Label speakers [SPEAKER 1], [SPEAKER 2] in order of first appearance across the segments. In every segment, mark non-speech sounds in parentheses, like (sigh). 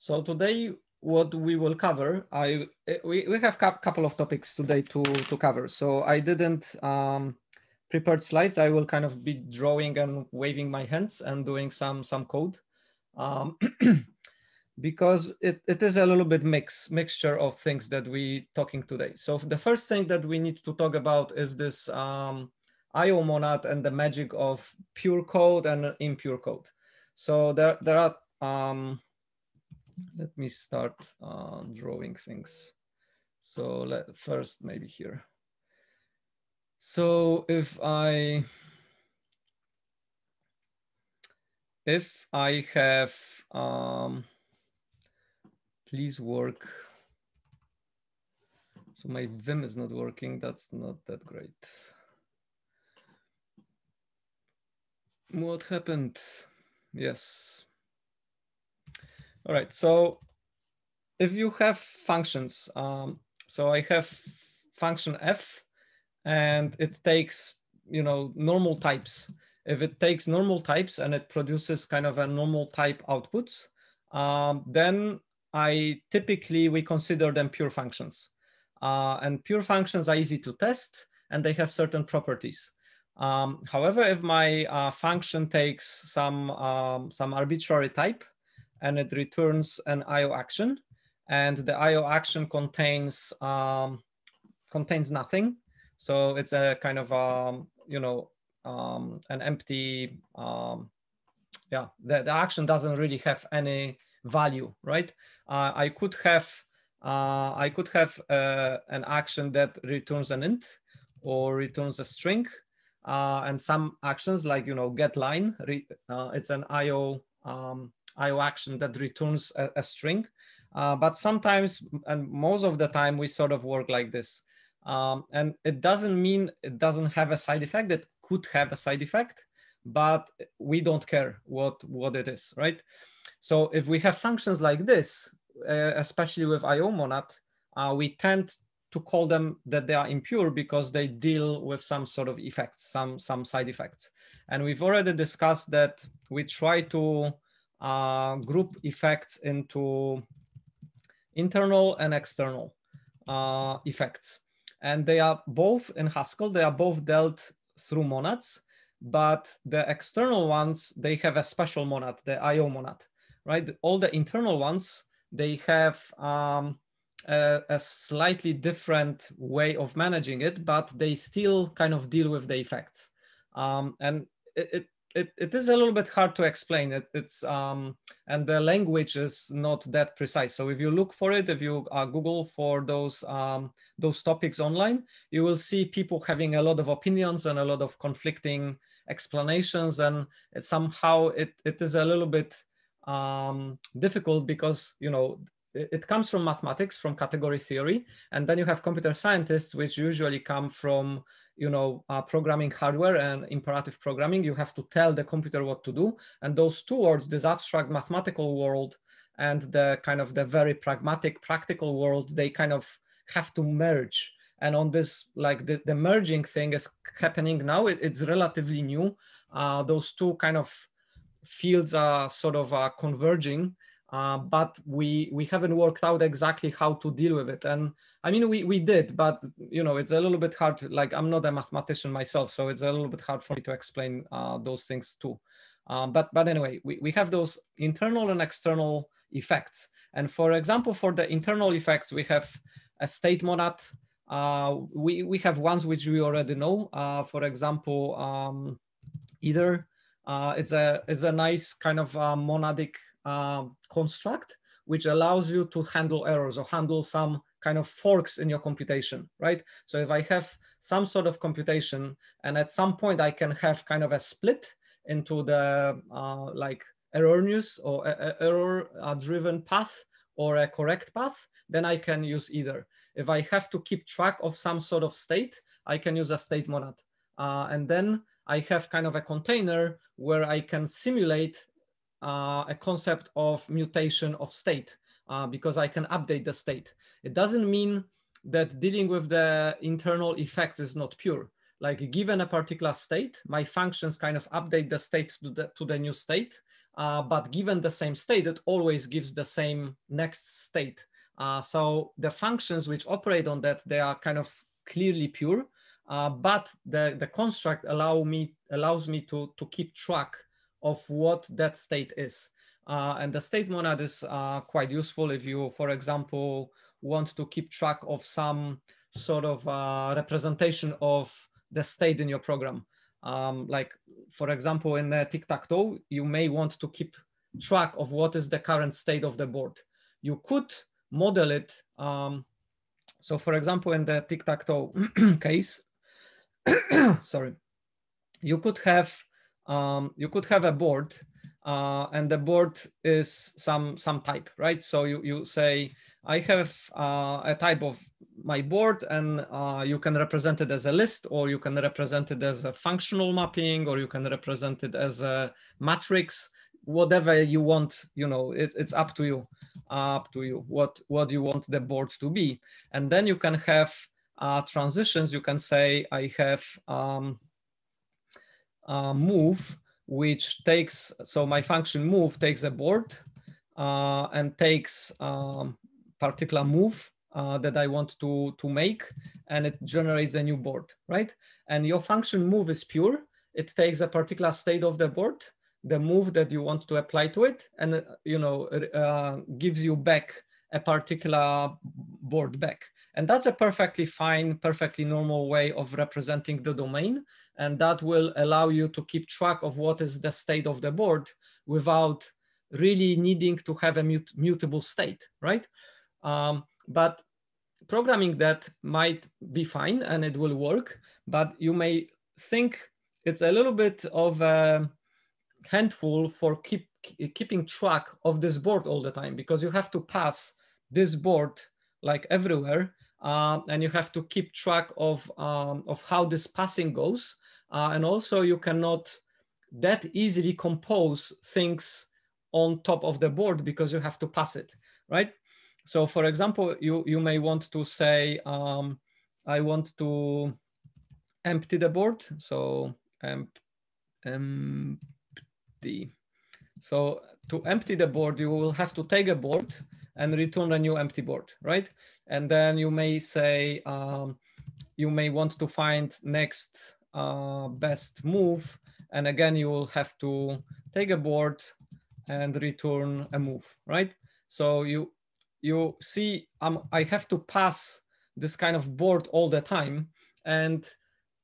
[SPEAKER 1] So today, what we will cover, I we, we have a couple of topics today to, to cover. So I didn't um, slides. I will kind of be drawing and waving my hands and doing some some code. Um, (clears throat) because it, it is a little bit mix mixture of things that we talking today. So the first thing that we need to talk about is this um, IO monad and the magic of pure code and impure code. So there, there are, um, let me start uh, drawing things. So let, first maybe here. So if I, if I have, um, please work. So my Vim is not working. That's not that great. What happened? Yes. All right. So if you have functions, um, so I have function f, and it takes you know normal types. If it takes normal types and it produces kind of a normal type outputs, um, then I typically, we consider them pure functions. Uh, and pure functions are easy to test and they have certain properties. Um, however, if my uh, function takes some, um, some arbitrary type and it returns an IO action and the IO action contains, um, contains nothing. So it's a kind of, um, you know, um, an empty, um, yeah, the, the action doesn't really have any value, right? Uh, I could have uh, I could have uh, an action that returns an int or returns a string, uh, and some actions like you know get line, uh, it's an IO um, IO action that returns a, a string. Uh, but sometimes and most of the time we sort of work like this. Um, and it doesn't mean it doesn't have a side effect that could have a side effect, but we don't care what, what it is, right? So if we have functions like this, uh, especially with IO monad, uh, we tend to call them that they are impure because they deal with some sort of effects, some, some side effects. And we've already discussed that we try to uh, group effects into internal and external uh, effects. And they are both in Haskell, they are both dealt through monads, but the external ones, they have a special monad, the IO monad right? All the internal ones, they have um, a, a, slightly different way of managing it, but they still kind of deal with the effects. Um, and it, it, it is a little bit hard to explain it. It's um, and the language is not that precise. So if you look for it, if you uh, Google for those um, those topics online, you will see people having a lot of opinions and a lot of conflicting explanations, and it, somehow it it is a little bit um, difficult because you know it comes from mathematics from category theory and then you have computer scientists which usually come from you know uh, programming hardware and imperative programming you have to tell the computer what to do. And those two worlds this abstract mathematical world and the kind of the very pragmatic practical world they kind of have to merge. And on this like the, the merging thing is happening now. It, it's relatively new. Uh, those two kind of fields are sort of uh, converging, uh, but we we haven't worked out exactly how to deal with it. And I mean, we we did, but you know, it's a little bit hard. Like I'm not a mathematician myself, so it's a little bit hard for me to explain uh, those things too. Um, but but anyway, we, we have those internal and external effects. And for example, for the internal effects, we have a state monad. Uh, we, we have ones which we already know. Uh, for example, um, either uh, it's a it's a nice kind of uh, monadic uh, construct which allows you to handle errors or handle some kind of forks in your computation, right? So if I have some sort of computation and at some point I can have kind of a split into the uh, like erroneous or error driven path or a correct path, then I can use either. If I have to keep track of some sort of state, I can use a state monad. Uh, and then I have kind of a container where I can simulate uh, a concept of mutation of state uh, because I can update the state. It doesn't mean that dealing with the internal effects is not pure. Like given a particular state, my functions kind of update the state to the, to the new state. uh, but given the same state, it always gives the same next state. Uh, so the functions which operate on that, they are kind of clearly pure, uh, but the, the construct allow me, allows me to, to keep track of what that state is. Uh, and the state monad is uh, quite useful if you, for example, want to keep track of some sort of uh, representation of the state in your program. Um, like, for example, in tic-tac-toe, you may want to keep track of what is the current state of the board. You could model it. Um, so for example, in the tic-tac-toe (clears throat) case, (coughs) sorry, you could have um, you could have a board uh, and the board is some some type, right? So you, you say, I have uh, a type of my board and uh, you can represent it as a list or you can represent it as a functional mapping or you can represent it as a matrix, whatever you want, you know, it, it's up to you, up to you, what, what you want the board to be. And then you can have uh, transitions. You can say, I have um, move which takes, so my function move takes a board uh, and takes um, particular move uh, that I want to, to make, and it generates a new board, right? And your function move is pure. It takes a particular state of the board, the move that you want to apply to it, and uh, you know uh, gives you back a particular board back. And that's a perfectly fine, perfectly normal way of representing the domain. And that will allow you to keep track of what is the state of the board without really needing to have a mut mutable state, right? Um, but programming that might be fine and it will work, but you may think it's a little bit of a handful for keep, keeping track of this board all the time because you have to pass this board like everywhere uh, and you have to keep track of, um, of how this passing goes. Uh, and also you cannot that easily compose things on top of the board because you have to pass it, right? So for example, you, you may want to say, um, I want to empty the board. So emp empty. So to empty the board, you will have to take a board and return a new empty board, right? And then you may say, um, you may want to find next uh, best move. And again, you will have to take a board and return a move, right? So you, you see, um, I have to pass this kind of board all the time. And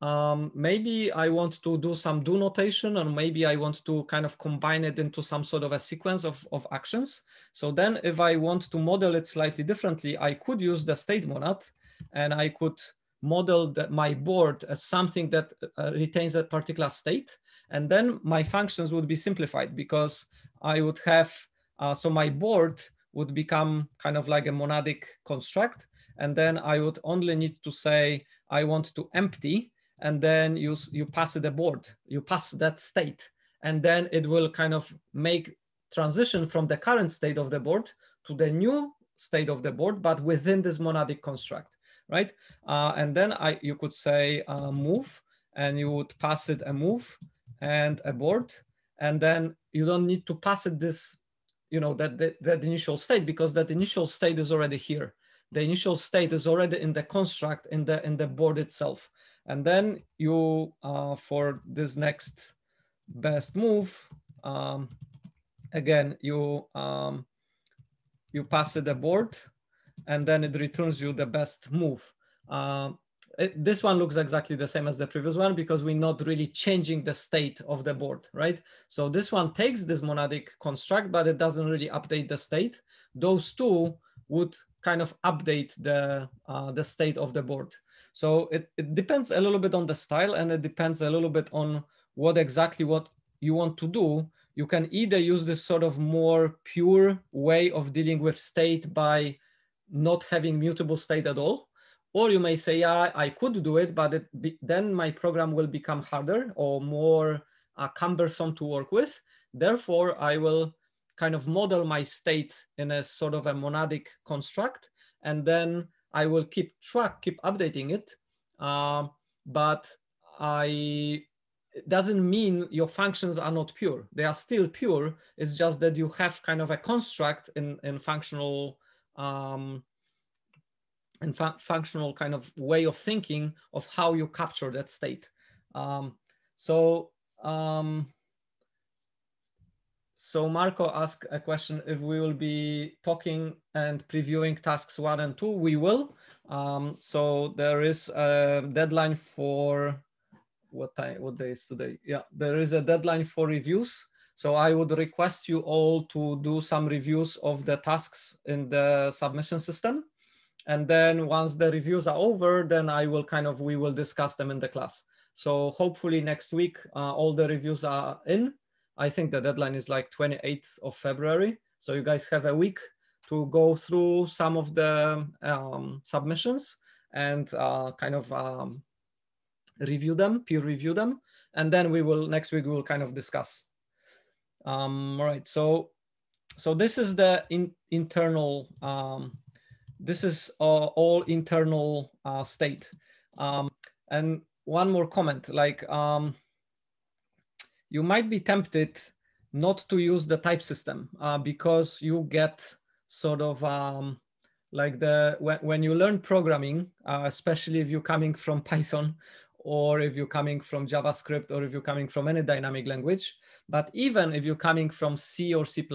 [SPEAKER 1] um, maybe I want to do some do notation, or maybe I want to kind of combine it into some sort of a sequence of, of actions. So then if I want to model it slightly differently, I could use the state monad and I could model the, my board as something that uh, retains a particular state. And then my functions would be simplified because I would have, uh, so my board would become kind of like a monadic construct. And then I would only need to say, I want to empty and then you, you pass it a board, you pass that state, and then it will kind of make transition from the current state of the board to the new state of the board, but within this monadic construct, right? Uh, and then I, you could say uh, move, and you would pass it a move and a board, and then you don't need to pass it this, you know, that, that, that initial state because that initial state is already here. The initial state is already in the construct in the in the board itself. And then you, uh, for this next best move, um, again, you, um, you pass it the board and then it returns you the best move. Uh, it, this one looks exactly the same as the previous one because we're not really changing the state of the board, right? So this one takes this monadic construct, but it doesn't really update the state. Those two would kind of update the, uh, the state of the board. So it, it depends a little bit on the style and it depends a little bit on what exactly what you want to do. You can either use this sort of more pure way of dealing with state by not having mutable state at all. Or you may say, yeah, I could do it, but it be, then my program will become harder or more uh, cumbersome to work with. Therefore, I will kind of model my state in a sort of a monadic construct. And then I will keep track, keep updating it. Um, but I, it doesn't mean your functions are not pure. They are still pure. It's just that you have kind of a construct in, in functional um, and fu functional kind of way of thinking of how you capture that state. Um, so um, so Marco asked a question if we will be talking and previewing tasks one and two. We will. Um, so there is a deadline for what time, what day is today? Yeah, there is a deadline for reviews. So I would request you all to do some reviews of the tasks in the submission system. And then once the reviews are over, then I will kind of, we will discuss them in the class. So hopefully next week, uh, all the reviews are in. I think the deadline is like 28th of February. So you guys have a week to go through some of the um, submissions and uh, kind of um, review them, peer review them. And then we will, next week, we will kind of discuss. Um, all right, so, so this is the in, internal, um, this is uh, all internal uh, state. Um, and one more comment, like um, you might be tempted not to use the type system uh, because you get sort of um, like the when, when you learn programming, uh, especially if you're coming from (laughs) Python or if you're coming from JavaScript or if you're coming from any dynamic language, but even if you're coming from C or C++,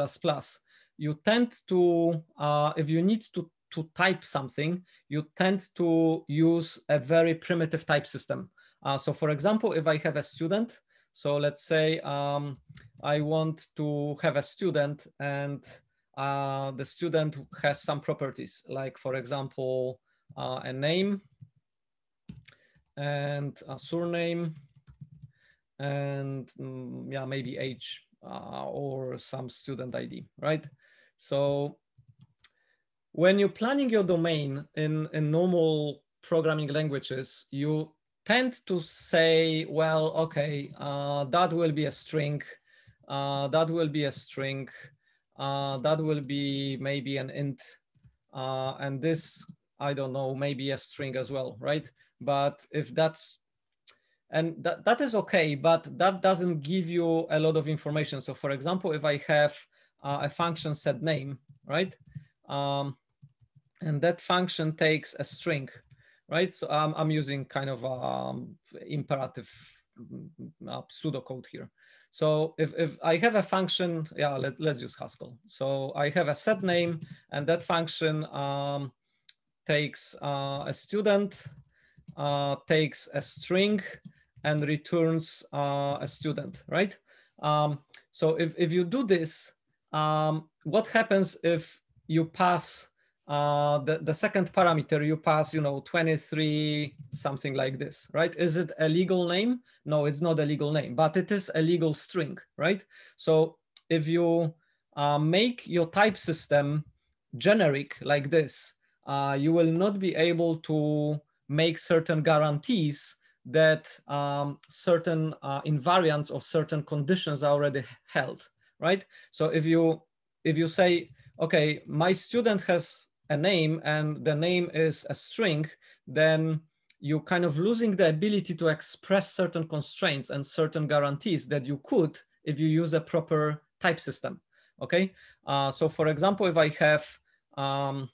[SPEAKER 1] you tend to, uh, if you need to, to type something, you tend to use a very primitive type system. Uh, so for example, if I have a student, so let's say um, I want to have a student and uh, the student has some properties, like for example, uh, a name and a surname and mm, yeah, maybe age uh, or some student ID, right? So when you're planning your domain in, in normal programming languages, you tend to say, well, okay, uh, that will be a string, uh, that will be a string, uh, that will be maybe an int, uh, and this, I don't know, maybe a string as well, right? But if that's, and that, that is okay, but that doesn't give you a lot of information. So for example, if I have uh, a function set name, right? Um, and that function takes a string, right? So I'm, I'm using kind of um, imperative uh, pseudocode here. So if, if I have a function, yeah, let, let's use Haskell. So I have a set name and that function um, takes uh, a student, uh, takes a string and returns uh, a student, right? Um, so if, if you do this, um, what happens if you pass uh, the, the second parameter you pass, you know, 23, something like this, right? Is it a legal name? No, it's not a legal name, but it is a legal string, right? So if you uh, make your type system generic like this, uh, you will not be able to make certain guarantees that um, certain uh, invariants or certain conditions are already held, right? So if you if you say, okay, my student has a name and the name is a string, then you're kind of losing the ability to express certain constraints and certain guarantees that you could if you use a proper type system. Okay, uh, so for example, if I have um,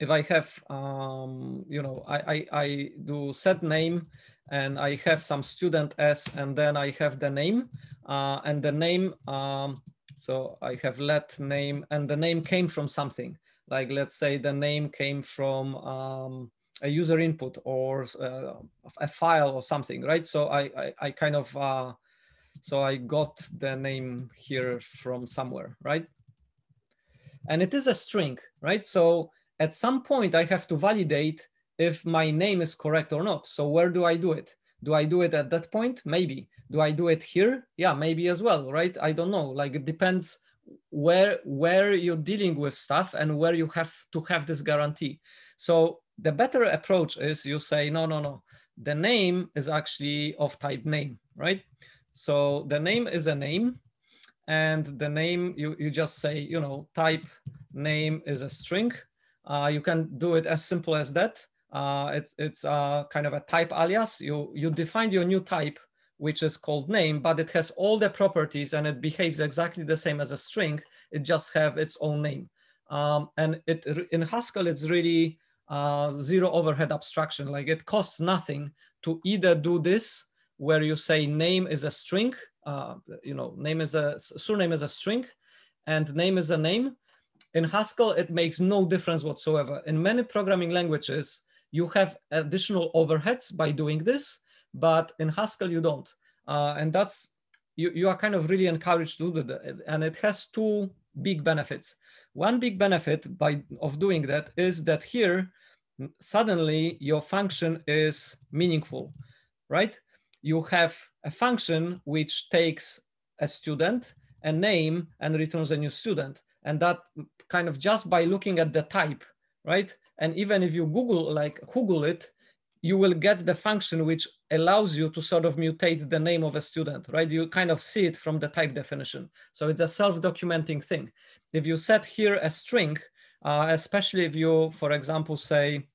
[SPEAKER 1] if I have um, you know I, I I do set name and I have some student s and then I have the name uh, and the name um, so I have let name and the name came from something like let's say the name came from um, a user input or uh, a file or something, right? So I, I, I kind of, uh, so I got the name here from somewhere, right? And it is a string, right? So at some point I have to validate if my name is correct or not. So where do I do it? Do I do it at that point? Maybe. Do I do it here? Yeah, maybe as well, right? I don't know. Like it depends where where you're dealing with stuff and where you have to have this guarantee. So the better approach is you say, no, no, no, the name is actually of type name, right? So the name is a name and the name, you, you just say, you know, type name is a string. Uh, you can do it as simple as that. Uh, it's it's uh, kind of a type alias. You, you define your new type which is called name, but it has all the properties and it behaves exactly the same as a string. It just have its own name. Um, and it in Haskell, it's really uh, zero overhead abstraction. Like it costs nothing to either do this where you say name is a string, uh, you know, name is a surname is a string and name is a name. In Haskell, it makes no difference whatsoever. In many programming languages, you have additional overheads by doing this, but in Haskell you don't. Uh, and that's, you, you are kind of really encouraged to do that. And it has two big benefits. One big benefit by of doing that is that here, suddenly your function is meaningful, right? You have a function which takes a student, a name, and returns a new student. And that kind of just by looking at the type, right? And even if you Google, like Google it, you will get the function which allows you to sort of mutate the name of a student, right? You kind of see it from the type definition. So it's a self-documenting thing. If you set here a string, uh, especially if you, for example, say,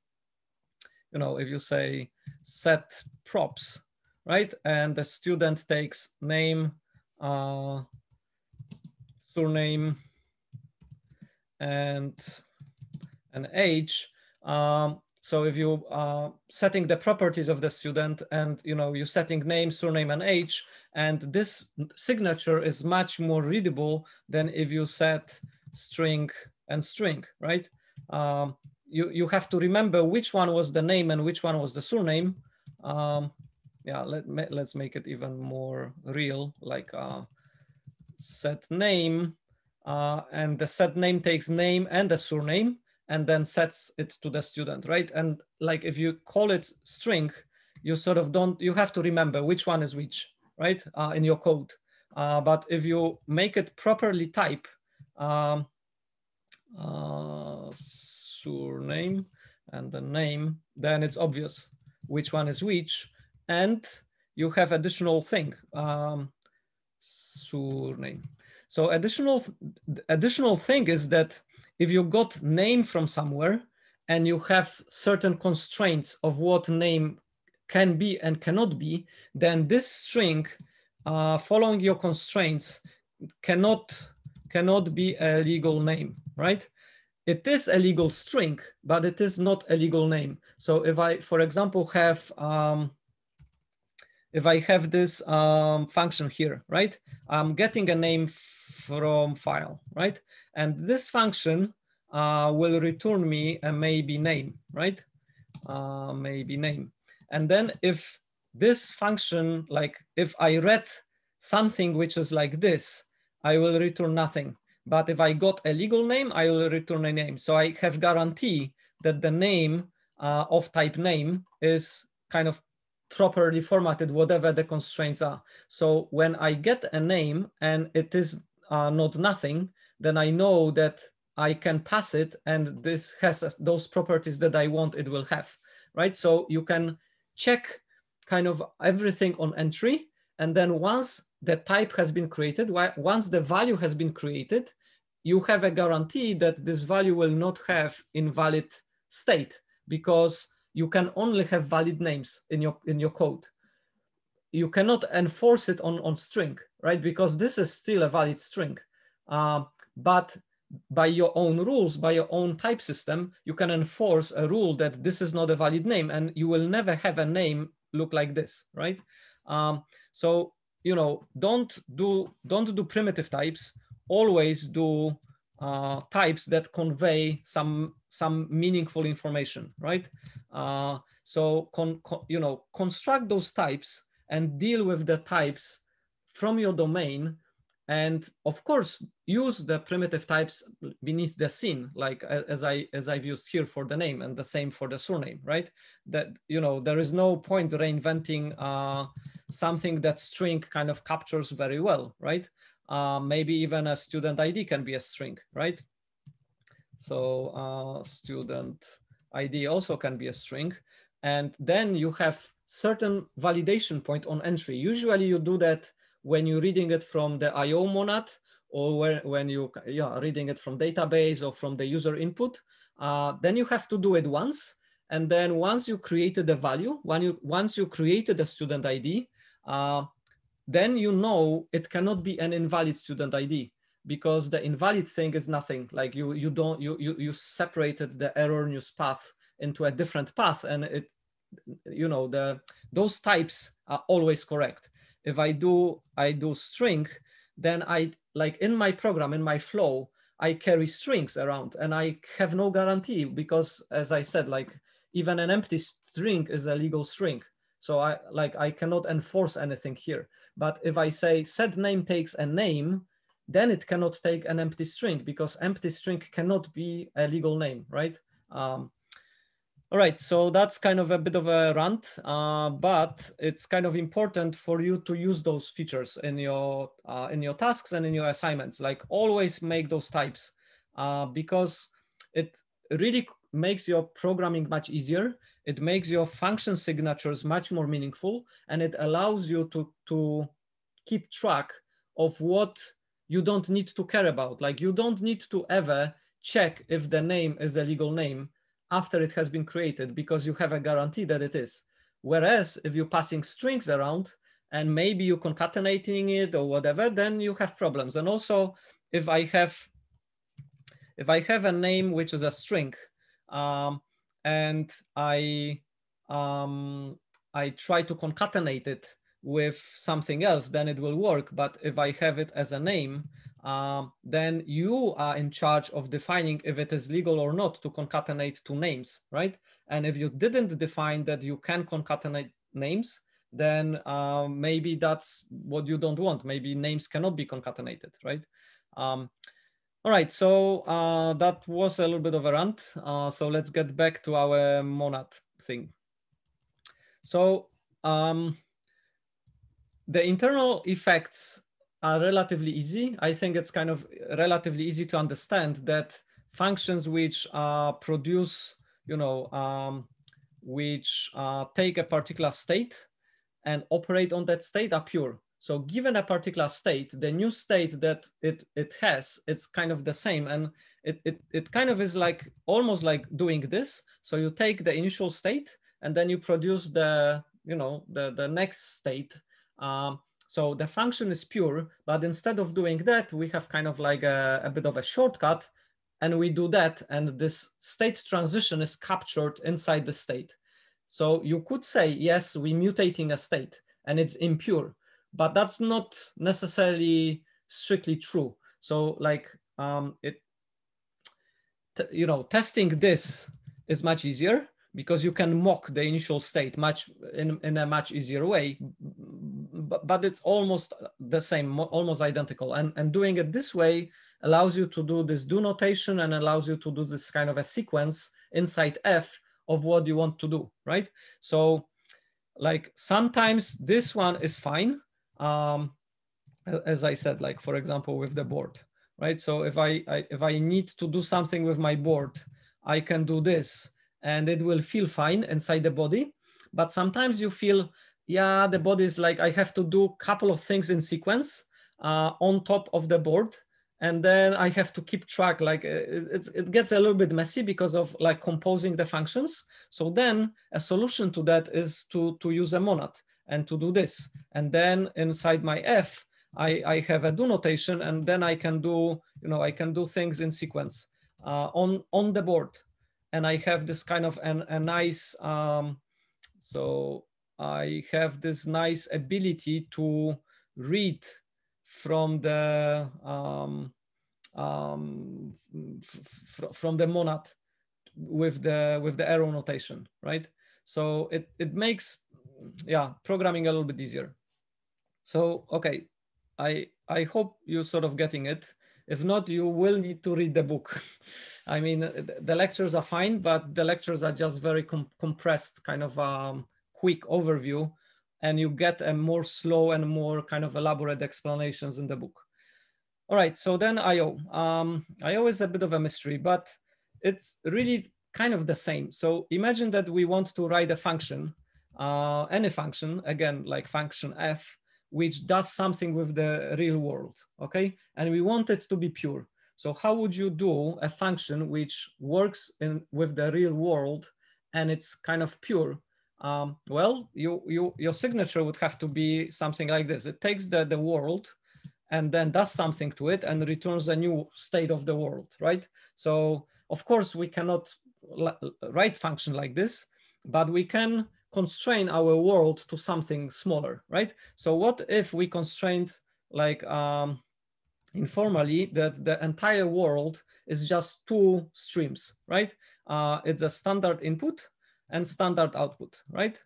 [SPEAKER 1] you know, if you say set props, right? And the student takes name, uh, surname, and an age, um, so if you are setting the properties of the student and you know you're setting name, surname, and age, and this signature is much more readable than if you set string and string, right? Um, you, you have to remember which one was the name and which one was the surname. Um, yeah, let, let's make it even more real, like uh, set name, uh, and the set name takes name and the surname and then sets it to the student, right? And like if you call it string, you sort of don't, you have to remember which one is which, right? Uh, in your code. Uh, but if you make it properly type, um, uh, surname and the name, then it's obvious which one is which. And you have additional thing, um, surname. So additional, additional thing is that if you got name from somewhere and you have certain constraints of what name can be and cannot be, then this string uh, following your constraints cannot, cannot be a legal name, right? It is a legal string, but it is not a legal name. So if I, for example, have, um, if I have this um, function here, right? I'm getting a name from file, right? And this function uh, will return me a maybe name, right? Uh, maybe name. And then if this function, like if I read something which is like this, I will return nothing. But if I got a legal name, I will return a name. So I have guarantee that the name uh, of type name is kind of properly formatted, whatever the constraints are. So when I get a name and it is uh, not nothing, then I know that I can pass it and this has those properties that I want it will have, right? So you can check kind of everything on entry. And then once the type has been created, once the value has been created, you have a guarantee that this value will not have invalid state because you can only have valid names in your, in your code. You cannot enforce it on, on string, right? Because this is still a valid string. Uh, but by your own rules, by your own type system, you can enforce a rule that this is not a valid name and you will never have a name look like this, right? Um, so, you know, don't do, don't do primitive types, always do uh, types that convey some, some meaningful information, right? Uh, so, con, con, you know, construct those types and deal with the types from your domain and of course use the primitive types beneath the scene like as i as i've used here for the name and the same for the surname right that you know there is no point reinventing uh, something that string kind of captures very well right uh, maybe even a student id can be a string right? So uh, student id also can be a string. And then you have certain validation point on entry. Usually you do that when you're reading it from the IO monad or when, you yeah, reading it from database or from the user input, uh, then you have to do it once. And then once you created the value, when you, once you created the student ID, uh, then you know it cannot be an invalid student ID because the invalid thing is nothing. Like you, you don't, you, you, you separated the error news path into a different path and it, you know, the, those types are always correct. If I do, I do string, then I, like in my program, in my flow, I carry strings around and I have no guarantee because as I said, like even an empty string is a legal string. So I like I cannot enforce anything here. But if I say set name takes a name, then it cannot take an empty string because empty string cannot be a legal name, right? Um, all right, so that's kind of a bit of a rant, uh, but it's kind of important for you to use those features in your uh, in your tasks and in your assignments. Like always make those types uh, because it really makes your programming much easier. It makes your function signatures much more meaningful, and it allows you to to keep track of what you don't need to care about. Like you don't need to ever check if the name is a legal name after it has been created because you have a guarantee that it is. Whereas if you're passing strings around and maybe you're concatenating it or whatever, then you have problems. And also if I have, if I have a name which is a string um, and I, um, I try to concatenate it with something else, then it will work. But if I have it as a name, um, then you are in charge of defining if it is legal or not to concatenate two names, right? And if you didn't define that you can concatenate names, then uh, maybe that's what you don't want. Maybe names cannot be concatenated, right? Um, all right, so uh, that was a little bit of a rant. Uh, so let's get back to our monad thing. So um, the internal effects are relatively easy. I think it's kind of relatively easy to understand that functions which uh, produce, you know, um, which uh, take a particular state and operate on that state are pure. So given a particular state, the new state that it, it has, it's kind of the same. And it, it, it kind of is like almost like doing this. So you take the initial state and then you produce the, you know, the, the next state. Um, so the function is pure, but instead of doing that, we have kind of like a, a bit of a shortcut and we do that and this state transition is captured inside the state. So you could say, yes, we're mutating a state and it's impure, but that's not necessarily strictly true. So like um, it, you know, testing this is much easier because you can mock the initial state much in, in a much easier way but, but it's almost the same almost identical and and doing it this way allows you to do this do notation and allows you to do this kind of a sequence inside f of what you want to do right so like sometimes this one is fine um as i said like for example with the board right so if I, I if i need to do something with my board i can do this and it will feel fine inside the body. But sometimes you feel, yeah, the body is like, I have to do a couple of things in sequence uh, on top of the board. And then I have to keep track, like uh, it gets a little bit messy because of like composing the functions. So then a solution to that is to, to use a monad and to do this. And then inside my F, I, I have a do notation and then I can do, you know, I can do things in sequence uh, on, on the board and I have this kind of an, a nice, um, so I have this nice ability to read from the um, um, from the monad with the with the arrow notation, right? So it it makes yeah programming a little bit easier. So okay, I I hope you're sort of getting it. If not, you will need to read the book. (laughs) I mean, the lectures are fine, but the lectures are just very com compressed, kind of um, quick overview, and you get a more slow and more kind of elaborate explanations in the book. All right, so then IO. Um, IO is a bit of a mystery, but it's really kind of the same. So imagine that we want to write a function, uh, any function, again, like function f, which does something with the real world, okay? And we want it to be pure. So how would you do a function which works in with the real world and it's kind of pure, um, well, you, you, your signature would have to be something like this. It takes the, the world and then does something to it and returns a new state of the world, right? So of course we cannot write function like this, but we can constrain our world to something smaller, right? So what if we constrained like um, informally that the entire world is just two streams, right? Uh, it's a standard input and standard output, right?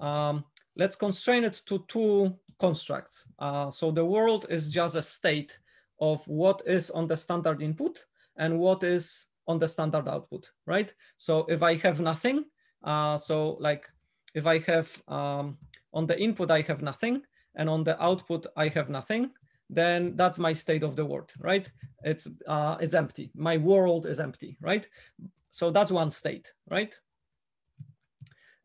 [SPEAKER 1] Um, let's constrain it to two constructs. Uh, so the world is just a state of what is on the standard input and what is on the standard output, right? So if I have nothing, uh, so like if I have um, on the input, I have nothing, and on the output, I have nothing, then that's my state of the world, right? It's, uh, it's empty. My world is empty, right? So that's one state, right?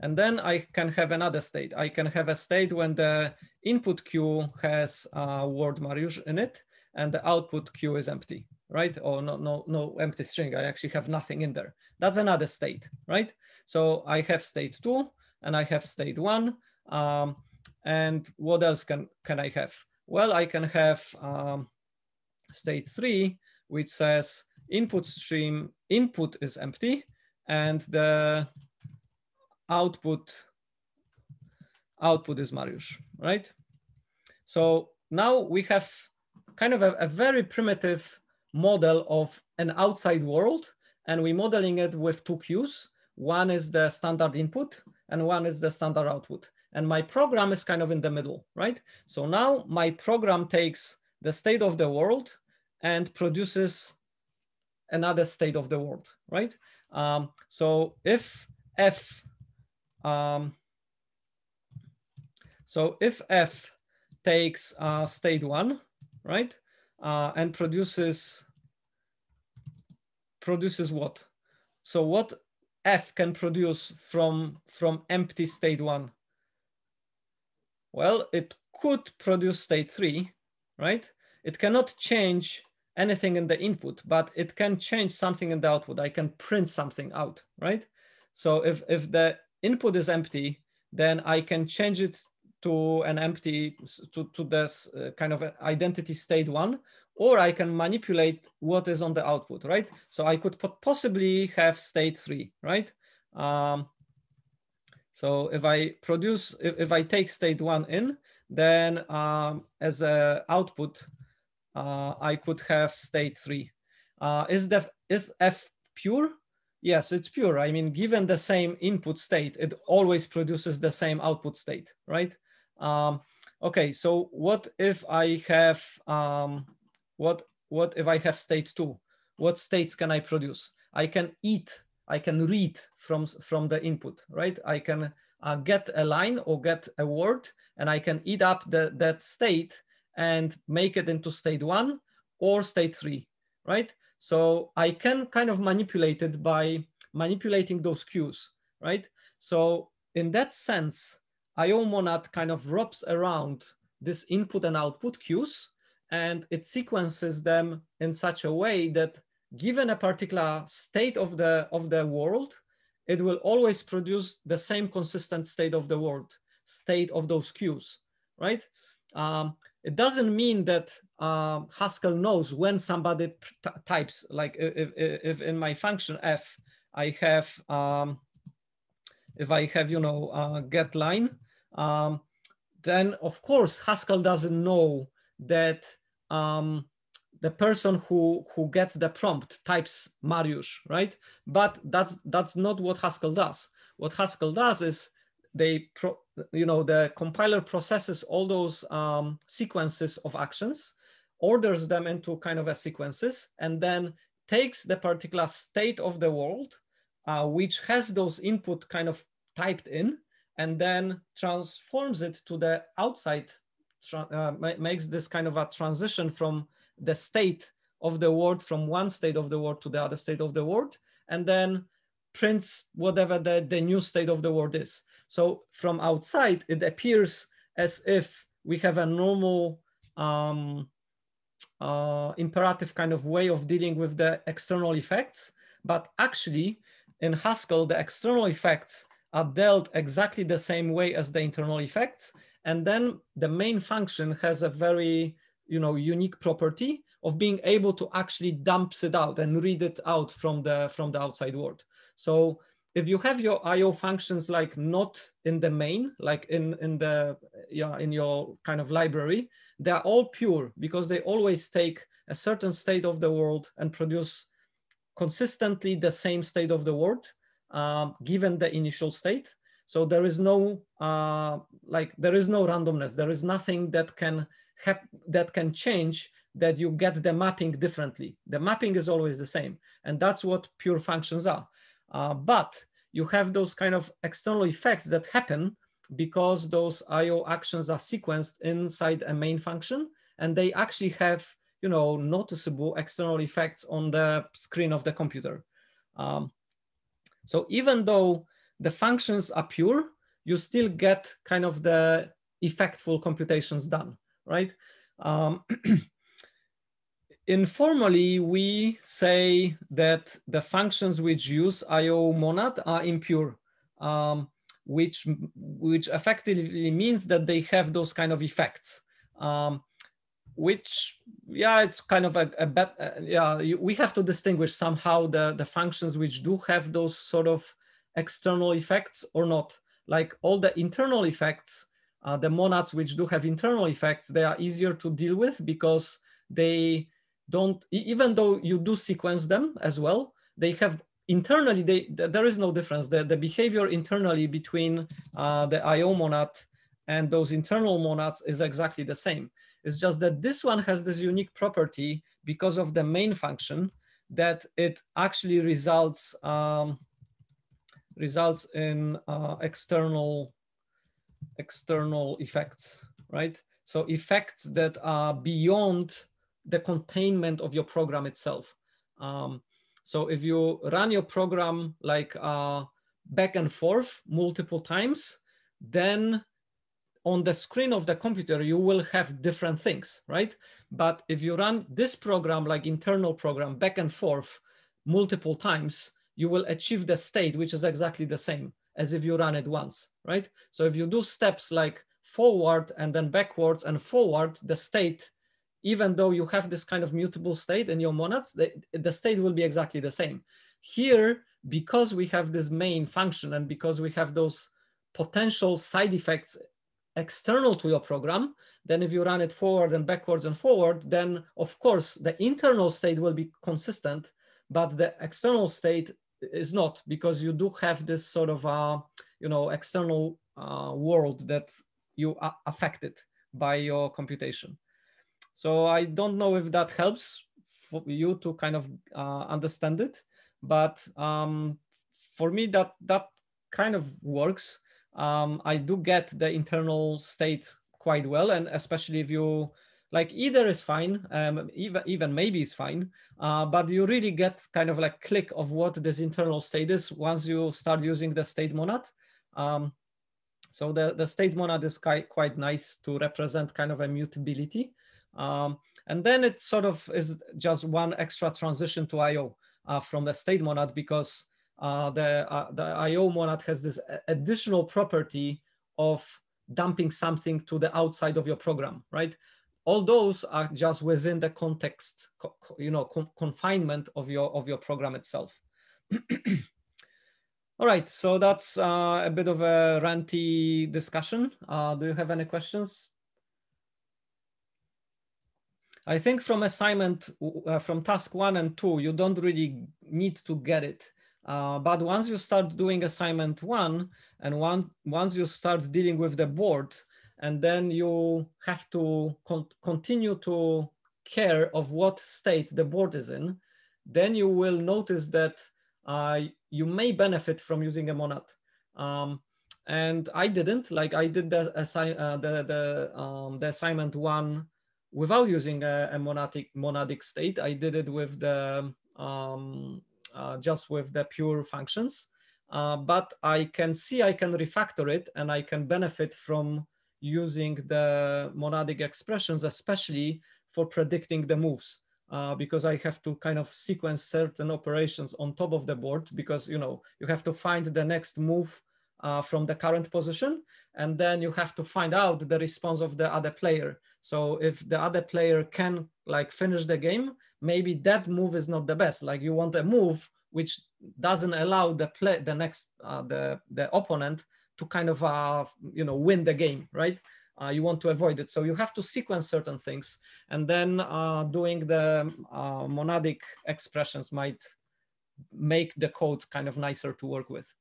[SPEAKER 1] And then I can have another state. I can have a state when the input queue has a word Mariusz in it and the output queue is empty, right? Or no, no, no empty string. I actually have nothing in there. That's another state, right? So I have state two and I have state one. Um, and what else can, can I have? Well, I can have um, state three, which says input stream input is empty and the output output is Mariusz, right? So now we have kind of a, a, very primitive model of an outside world and we're modeling it with two queues. One is the standard input and one is the standard output. And my program is kind of in the middle, right? So now my program takes the state of the world and produces another state of the world, right? Um, so if f um, so if F takes uh, state one, right, uh, and produces produces what? So what F can produce from from empty state one? Well, it could produce state three, right? It cannot change anything in the input, but it can change something in the output. I can print something out, right? So if, if the input is empty, then I can change it to an empty, to, to this uh, kind of identity state one, or I can manipulate what is on the output, right? So I could possibly have state three, right? Um, so if I produce, if, if I take state one in, then um, as a output, uh, I could have state three. Uh, is, the, is F pure? Yes, it's pure. I mean, given the same input state, it always produces the same output state, right? Um, okay, so what if I have, um, what, what if I have state two? What states can I produce? I can eat, I can read from, from the input, right? I can uh, get a line or get a word and I can eat up the, that state and make it into state one or state three, right? So I can kind of manipulate it by manipulating those queues, right? So in that sense, IO monad kind of wraps around this input and output queues and it sequences them in such a way that given a particular state of the, of the world, it will always produce the same consistent state of the world, state of those queues, right? Um, it doesn't mean that um, Haskell knows when somebody types, like if, if, if, in my function f, I have, um, if I have, you know, uh, get line, um, then of course Haskell doesn't know that um, the person who, who gets the prompt types Mariusz, right? But that's, that's not what Haskell does. What Haskell does is they, pro, you know, the compiler processes all those um, sequences of actions orders them into kind of a sequences, and then takes the particular state of the world, uh, which has those input kind of typed in, and then transforms it to the outside, uh, makes this kind of a transition from the state of the word from one state of the word to the other state of the word, and then prints whatever the, the new state of the word is. So from outside, it appears as if we have a normal um, uh, imperative kind of way of dealing with the external effects. But actually, in Haskell, the external effects are dealt exactly the same way as the internal effects. And then the main function has a very you know, unique property of being able to actually dump it out and read it out from the, from the outside world. So if you have your IO functions like not in the main, like in, in the, yeah, in your kind of library, they're all pure because they always take a certain state of the world and produce consistently the same state of the world um, given the initial state. So there is no uh, like there is no randomness. There is nothing that can that can change that you get the mapping differently. The mapping is always the same, and that's what pure functions are. Uh, but you have those kind of external effects that happen because those IO actions are sequenced inside a main function, and they actually have you know noticeable external effects on the screen of the computer. Um, so even though the functions are pure, you still get kind of the effectful computations done, right? Um, (clears throat) informally, we say that the functions which use IO monad are impure, um, which, which effectively means that they have those kind of effects. Um, which yeah it's kind of a, a bet uh, yeah you, we have to distinguish somehow the the functions which do have those sort of external effects or not. Like all the internal effects uh, the monads which do have internal effects they are easier to deal with because they don't even though you do sequence them as well they have internally they there is no difference. The, the behavior internally between uh, the io monad and those internal monads is exactly the same. It's just that this one has this unique property because of the main function that it actually results um, results in uh, external external effects, right? So effects that are beyond the containment of your program itself. Um, so if you run your program like uh, back and forth multiple times, then on the screen of the computer, you will have different things, right? But if you run this program, like internal program, back and forth multiple times, you will achieve the state, which is exactly the same as if you run it once, right? So if you do steps like forward and then backwards and forward, the state, even though you have this kind of mutable state in your monads, the, the state will be exactly the same. Here, because we have this main function and because we have those potential side effects external to your program, then if you run it forward and backwards and forward, then of course the internal state will be consistent, but the external state is not because you do have this sort of uh, you know external uh, world that you are affected by your computation. So I don't know if that helps for you to kind of uh, understand it, but um, for me that that kind of works um, I do get the internal state quite well. And especially if you like either is fine, um, even, even maybe is fine, uh, but you really get kind of like click of what this internal state is once you start using the state monad. Um, so the, the state monad is quite, quite nice to represent kind of a mutability. Um, and then it sort of is just one extra transition to IO uh, from the state monad because uh, the, uh, the IO monad has this additional property of dumping something to the outside of your program, right? All those are just within the context, you know, con confinement of your of your program itself. (clears throat) All right, so that's uh, a bit of a ranty discussion. Uh, do you have any questions? I think from assignment, uh, from task one and two, you don't really need to get it. Uh, but once you start doing assignment one, and one, once you start dealing with the board, and then you have to con continue to care of what state the board is in, then you will notice that uh, you may benefit from using a monad. Um, and I didn't, like I did the, assi uh, the, the, um, the assignment one without using a, a, monadic, monadic state. I did it with the um, uh, just with the pure functions. Uh, but I can see I can refactor it and I can benefit from using the monadic expressions, especially for predicting the moves. Uh, because I have to kind of sequence certain operations on top of the board because you know you have to find the next move uh, from the current position. And then you have to find out the response of the other player. So if the other player can like finish the game, maybe that move is not the best. Like you want a move which doesn't allow the play the next uh, the the opponent to kind of uh, you know win the game, right? Uh, you want to avoid it. So you have to sequence certain things, and then uh, doing the uh, monadic expressions might make the code kind of nicer to work with.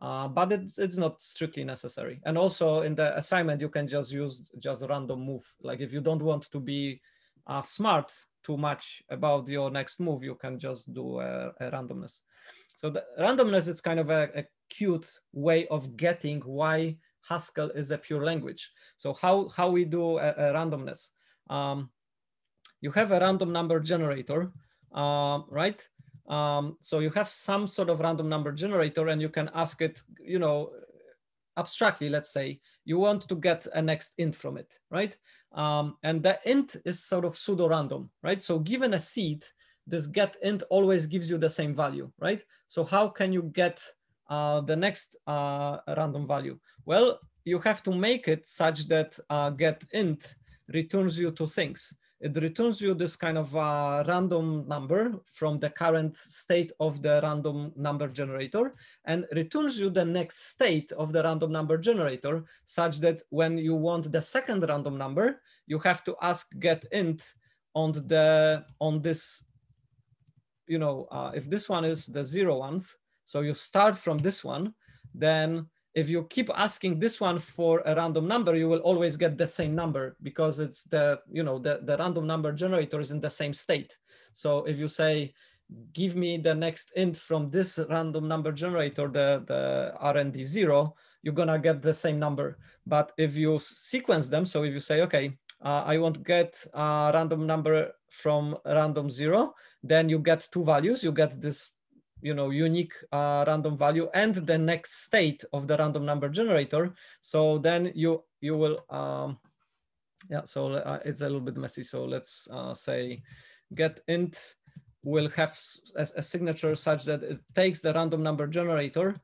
[SPEAKER 1] Uh, but it, it's not strictly necessary. And also in the assignment, you can just use just a random move. Like if you don't want to be uh, smart too much about your next move, you can just do a, a randomness. So the randomness is kind of a, a, cute way of getting why Haskell is a pure language. So how, how we do a, a randomness. Um, you have a random number generator, uh, right? Um, so you have some sort of random number generator and you can ask it, you know, abstractly, let's say, you want to get a next int from it, right? Um, and the int is sort of pseudo random, right? So given a seed, this get int always gives you the same value, right? So how can you get uh, the next uh, random value? Well, you have to make it such that uh, get int returns you two things it returns you this kind of uh, random number from the current state of the random number generator and returns you the next state of the random number generator such that when you want the second random number, you have to ask get int on the on this, you know, uh, if this one is the zero one, so you start from this one, then if you keep asking this one for a random number, you will always get the same number because it's the, you know, the, the random number generator is in the same state. So if you say, give me the next int from this random number generator, the, the RND zero, you're gonna get the same number. But if you sequence them, so if you say, okay, uh, I want to get a random number from random zero, then you get two values. You get this you know, unique uh, random value and the next state of the random number generator. So then you, you will, um, yeah, so uh, it's a little bit messy. So let's uh, say get int will have a, a, signature such that it takes the random number generator,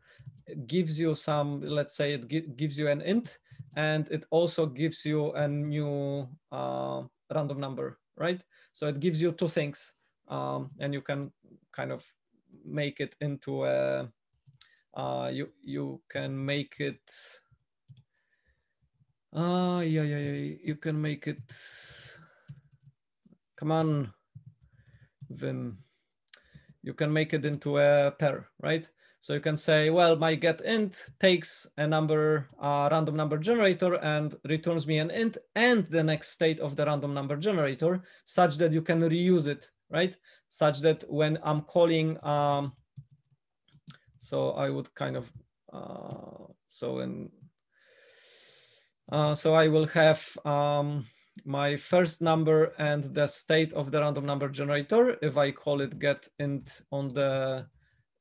[SPEAKER 1] gives you some, let's say it gi gives you an int, and it also gives you a new uh, random number, right? So it gives you two things, um, and you can kind of make it into a, uh, you, you can make it, uh, yeah, yeah, yeah, you can make it, come on, then you can make it into a pair, right? So you can say, well, my get int takes a number, uh, random number generator and returns me an int and the next state of the random number generator such that you can reuse it, right? such that when I'm calling, um, so I would kind of, uh, so in, uh, so I will have um, my first number and the state of the random number generator. If I call it get int on the,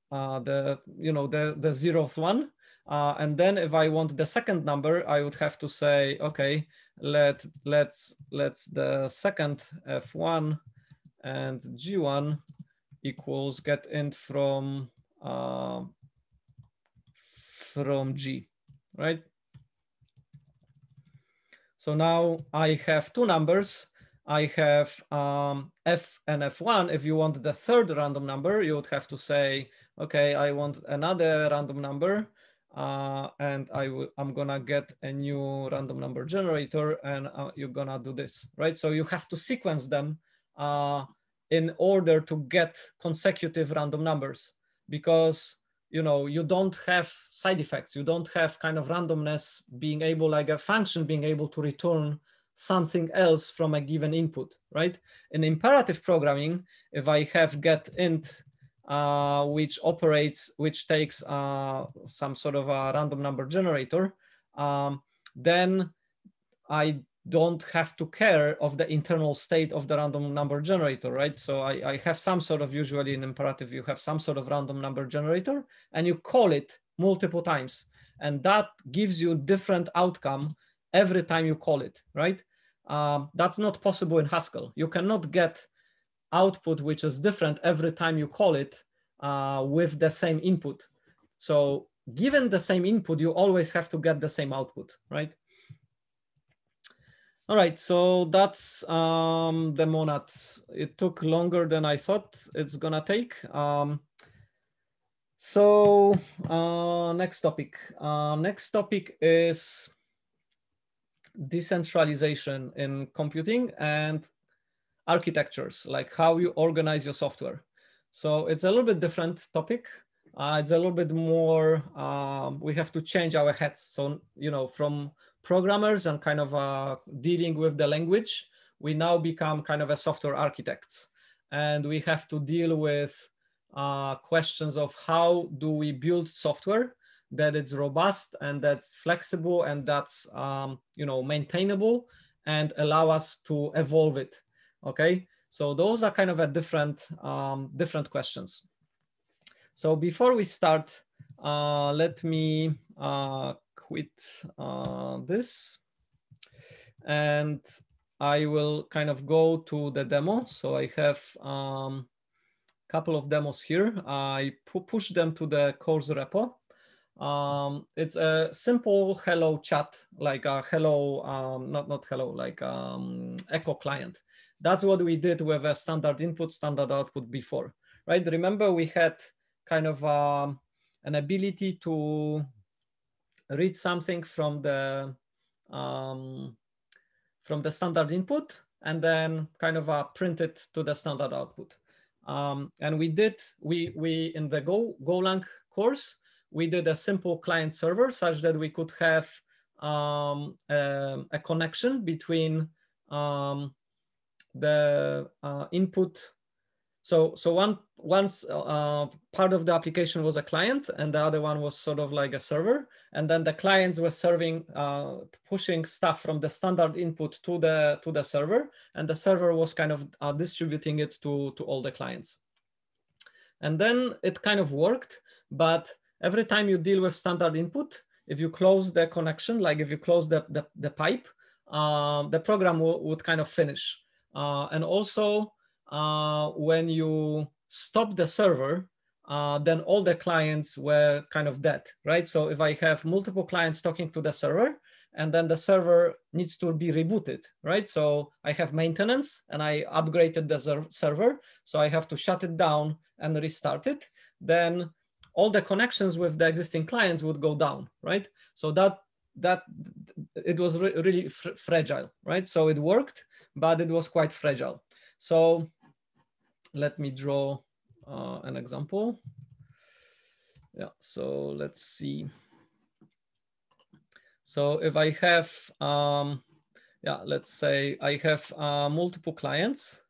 [SPEAKER 1] uh, the you know, the, the zeroth one, uh, and then if I want the second number, I would have to say, okay, let let's let's the second f1 and G1 equals get int from uh, from G, right? So now I have two numbers. I have um, F and F1. If you want the third random number, you would have to say, okay, I want another random number uh, and I I'm gonna get a new random number generator and uh, you're gonna do this, right? So you have to sequence them in order to get consecutive random numbers because you know you don't have side effects. You don't have kind of randomness being able like a function being able to return something else from a given input right? In imperative programming if i have get int uh, which operates which takes uh, some sort of a random number generator um, then i don't have to care of the internal state of the random number generator, right? So I, I, have some sort of, usually in imperative, you have some sort of random number generator and you call it multiple times. And that gives you different outcome every time you call it, right? Um, that's not possible in Haskell. You cannot get output which is different every time you call it uh, with the same input. So given the same input, you always have to get the same output, right? All right, so that's um, the monads. It took longer than I thought it's gonna take. Um, so uh, next topic. Uh, next topic is decentralization in computing and architectures, like how you organize your software. So it's a little bit different topic. Uh, it's a little bit more, um, we have to change our heads. So, you know, from programmers and kind of uh, dealing with the language, we now become kind of a software architects. And we have to deal with uh, questions of how do we build software that it's robust and that's flexible and that's um, you know maintainable and allow us to evolve it okay so those are kind of a different um, different questions so before we start uh, let me uh, quit uh, this and I will kind of go to the demo. So I have a um, couple of demos here. I pu push them to the course repo. Um, it's a simple hello chat, like a hello, um, not, not hello, like um, echo client. That's what we did with a standard input, standard output before, right? Remember we had kind of um, an ability to read something from the um, from the standard input and then kind of uh, print it to the standard output. Um, and we did, we, we in the Go, Golang course, we did a simple client server such that we could have um, a, a, connection between um, the uh, input. So, so one once uh, part of the application was a client and the other one was sort of like a server. And then the clients were serving, uh, pushing stuff from the standard input to the, to the server. And the server was kind of uh, distributing it to, to all the clients. And then it kind of worked, but every time you deal with standard input, if you close the connection, like if you close the, the, the pipe, uh, the program would kind of finish. Uh, and also when you stop the server, uh, then all the clients were kind of dead, right? So if I have multiple clients talking to the server, and then the server needs to be rebooted, right? So I have maintenance and I upgraded the server. So I have to shut it down and restart it. Then all the connections with the existing clients would go down, right? So that that it was re really fr fragile, right? So it worked, but it was quite fragile. So let me draw uh, an example. Yeah, so let's see. So if I have, um, yeah, let's say I have uh, multiple clients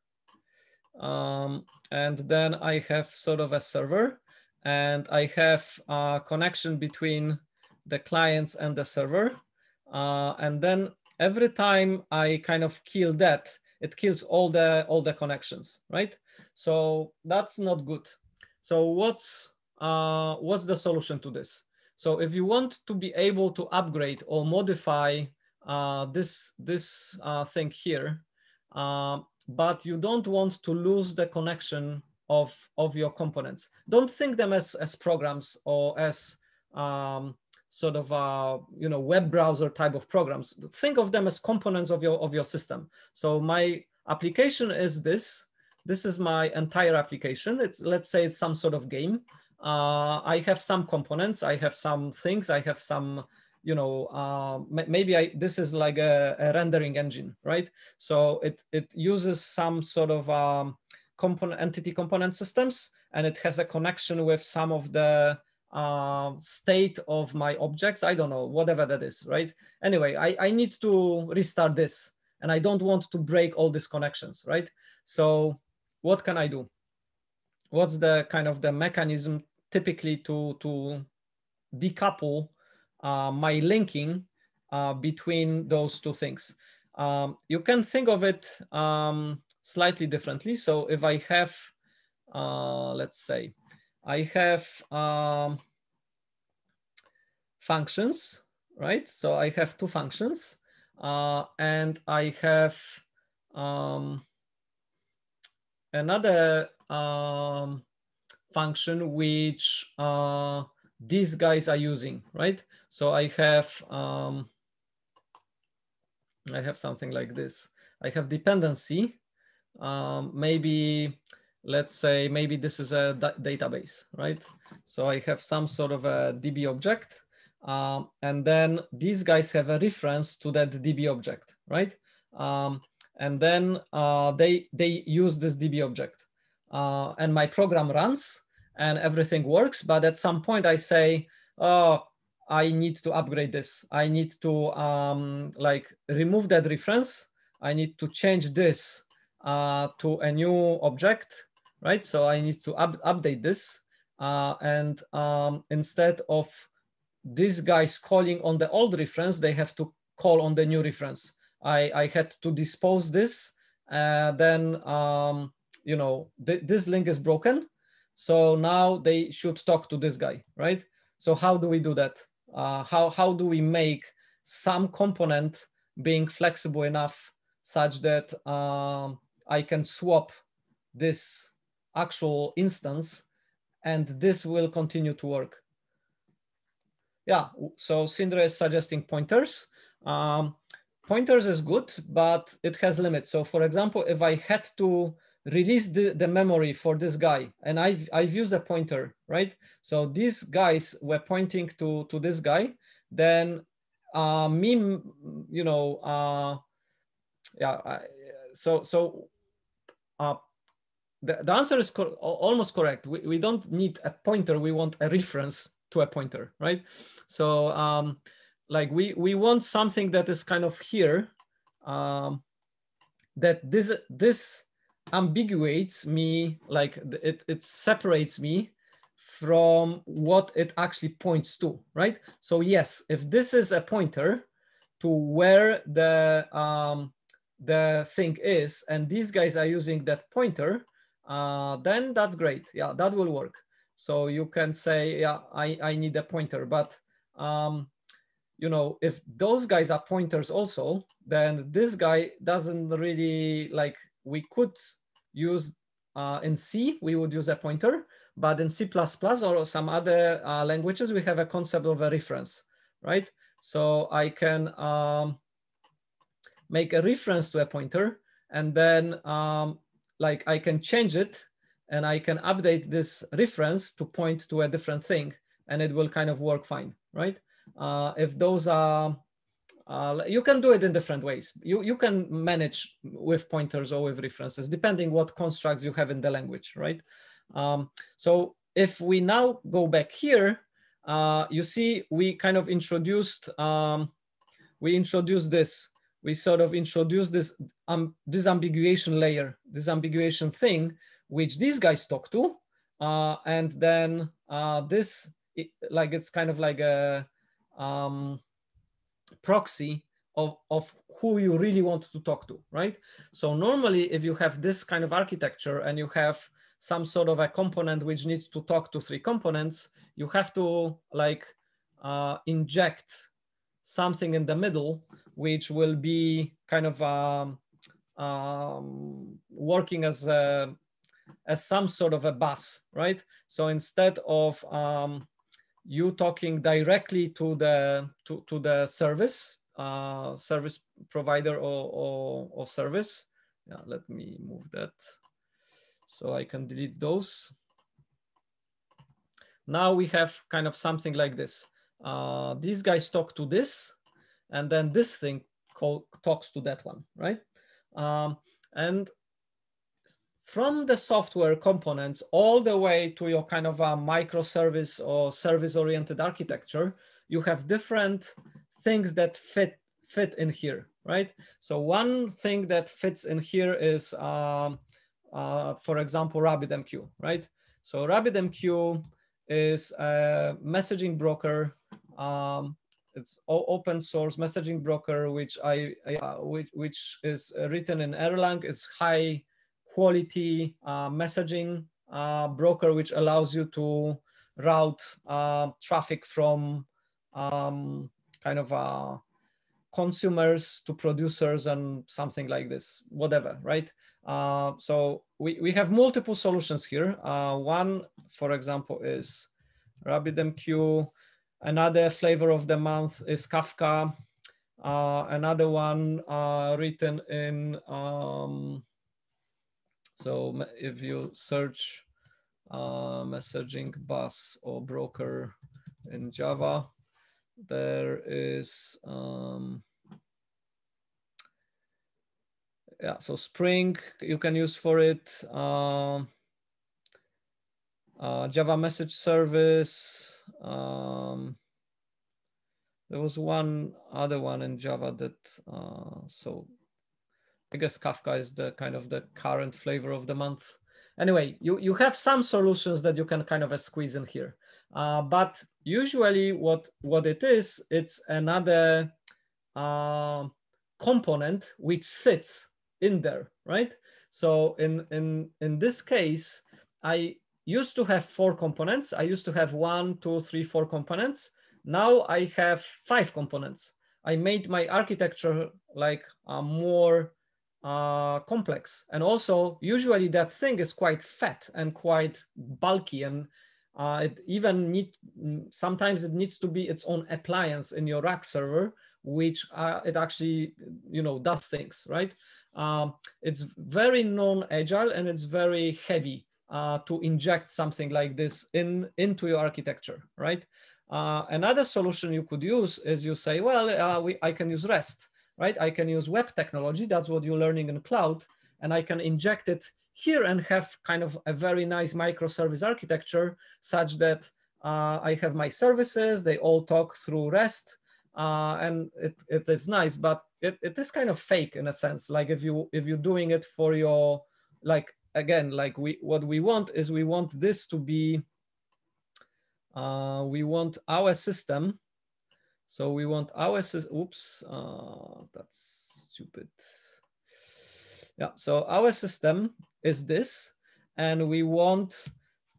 [SPEAKER 1] um, and then I have sort of a server and I have a connection between the clients and the server. Uh, and then every time I kind of kill that, it kills all the all the connections, right? So that's not good. So what's uh, what's the solution to this? So if you want to be able to upgrade or modify uh, this this uh, thing here, uh, but you don't want to lose the connection of of your components. Don't think them as as programs or as um, sort of uh, you know web browser type of programs. Think of them as components of your of your system. So my application is this. This is my entire application. It's let's say it's some sort of game. Uh, I have some components. I have some things. I have some you know uh, maybe I this is like a, a, rendering engine, right? So it it uses some sort of um, component entity component systems, and it has a connection with some of the uh, state of my objects. I don't know, whatever that is, right? Anyway, I, I need to restart this and I don't want to break all these connections, right? So what can I do? What's the kind of the mechanism typically to, to decouple uh, my linking uh, between those two things? Um, you can think of it um, slightly differently. So if I have, uh, let's say, I have um, functions, right? So I have two functions uh, and I have um, another um, function which uh, these guys are using, right? So I have, um, I have something like this. I have dependency. Um, maybe, let's say, maybe this is a database, right? So I have some sort of a DB object. Um, and then these guys have a reference to that DB object, right? Um, and then uh, they, they use this DB object. Uh, and my program runs and everything works. But at some point I say, oh, I need to upgrade this. I need to um, like remove that reference. I need to change this uh, to a new object, right? So I need to up update this. Uh, and um, instead of these guys calling on the old reference, they have to call on the new reference. I, I had to dispose this. Uh, then, um, you know, th this link is broken. So now they should talk to this guy, right? So how do we do that? uh, how, how do we make some component being flexible enough such that um, I can swap this actual instance and this will continue to work. Yeah, so Sindre is suggesting pointers. Um, pointers is good, but it has limits. So for example, if I had to release the, the memory for this guy and I've, I've used a pointer, right? So these guys were pointing to, to this guy, then uh, me, you know, uh, yeah, I, so, so uh, the, the answer is co almost correct. We, we don't need a pointer, we want a reference to a pointer, right? So um, like we, we want something that is kind of here, um, that this, this ambiguates me, like it, it separates me from what it actually points to, right? So yes, if this is a pointer to where the, um, the thing is, and these guys are using that pointer, uh, then that's great. Yeah, that will work. So you can say, yeah, I, I need a pointer, but um, you know, if those guys are pointers also, then this guy doesn't really like, we could use uh, in C, we would use a pointer, but in C++ or some other uh, languages, we have a concept of a reference, right? So I can um, make a reference to a pointer and then um, like I can change it and I can update this reference to point to a different thing and it will kind of work fine, right? Uh, if those are uh, you can do it in different ways. You, you can manage with pointers or with references, depending what constructs you have in the language, right? Um, so if we now go back here, uh, you see we kind of introduced, um, we introduced this. We sort of introduced this, um, this ambiguation layer, disambiguation thing, which these guys talk to. Uh, and then uh, this, it, like it's kind of like a, um, proxy of, of who you really want to talk to, right? So normally if you have this kind of architecture and you have some sort of a component which needs to talk to three components, you have to like uh, inject something in the middle, which will be kind of um, um, working as a, as some sort of a bus, right? So instead of um, you talking directly to the to, to the service uh, service provider or, or, or service. Yeah, let me move that so I can delete those. Now we have kind of something like this. Uh, these guys talk to this, and then this thing call, talks to that one, right? Um, and from the software components all the way to your kind of a microservice or service-oriented architecture, you have different things that fit fit in here, right? So one thing that fits in here is, um, uh, for example, RabbitMQ, right? So RabbitMQ is a messaging broker. Um, it's open source messaging broker, which I, uh, which, which is written in Erlang. It's high quality uh, messaging uh, broker, which allows you to route uh, traffic from um, kind of consumers to producers and something like this, whatever, right? Uh, so we, we have multiple solutions here. Uh, one, for example, is RabbitMQ. Another flavor of the month is Kafka. Uh, another one written in, um, so if you search uh, messaging bus or broker in Java, there is, um, yeah, so Spring you can use for it. Uh, uh, Java message service. Um, there was one other one in Java that, uh, so I guess Kafka is the kind of the current flavor of the month. Anyway, you, you have some solutions that you can kind of squeeze in here. Uh, but usually what, what it is, it's another uh, component which sits in there, right? So in, in, in this case, I used to have four components. I used to have one, two, three, four components. Now I have five components. I made my architecture like uh, more uh, complex. And also usually that thing is quite fat and quite bulky and uh, it even need, sometimes it needs to be its own appliance in your rack server, which uh, it actually, you know, does things, right? Um, it's very non-agile and it's very heavy uh, to inject something like this in into your architecture, right? Uh, another solution you could use is you say, well, uh, we, I can use REST, right? I can use web technology. That's what you're learning in cloud. And I can inject it here and have kind of a very nice microservice architecture such that uh, I have my services, they all talk through REST. Uh, and it, it is nice, but it, it is kind of fake in a sense. Like if you if you're doing it for your like again, like we what we want is we want this to be, uh, we want our system. So we want our oops, uh, that's stupid. Yeah, so our system is this, and we want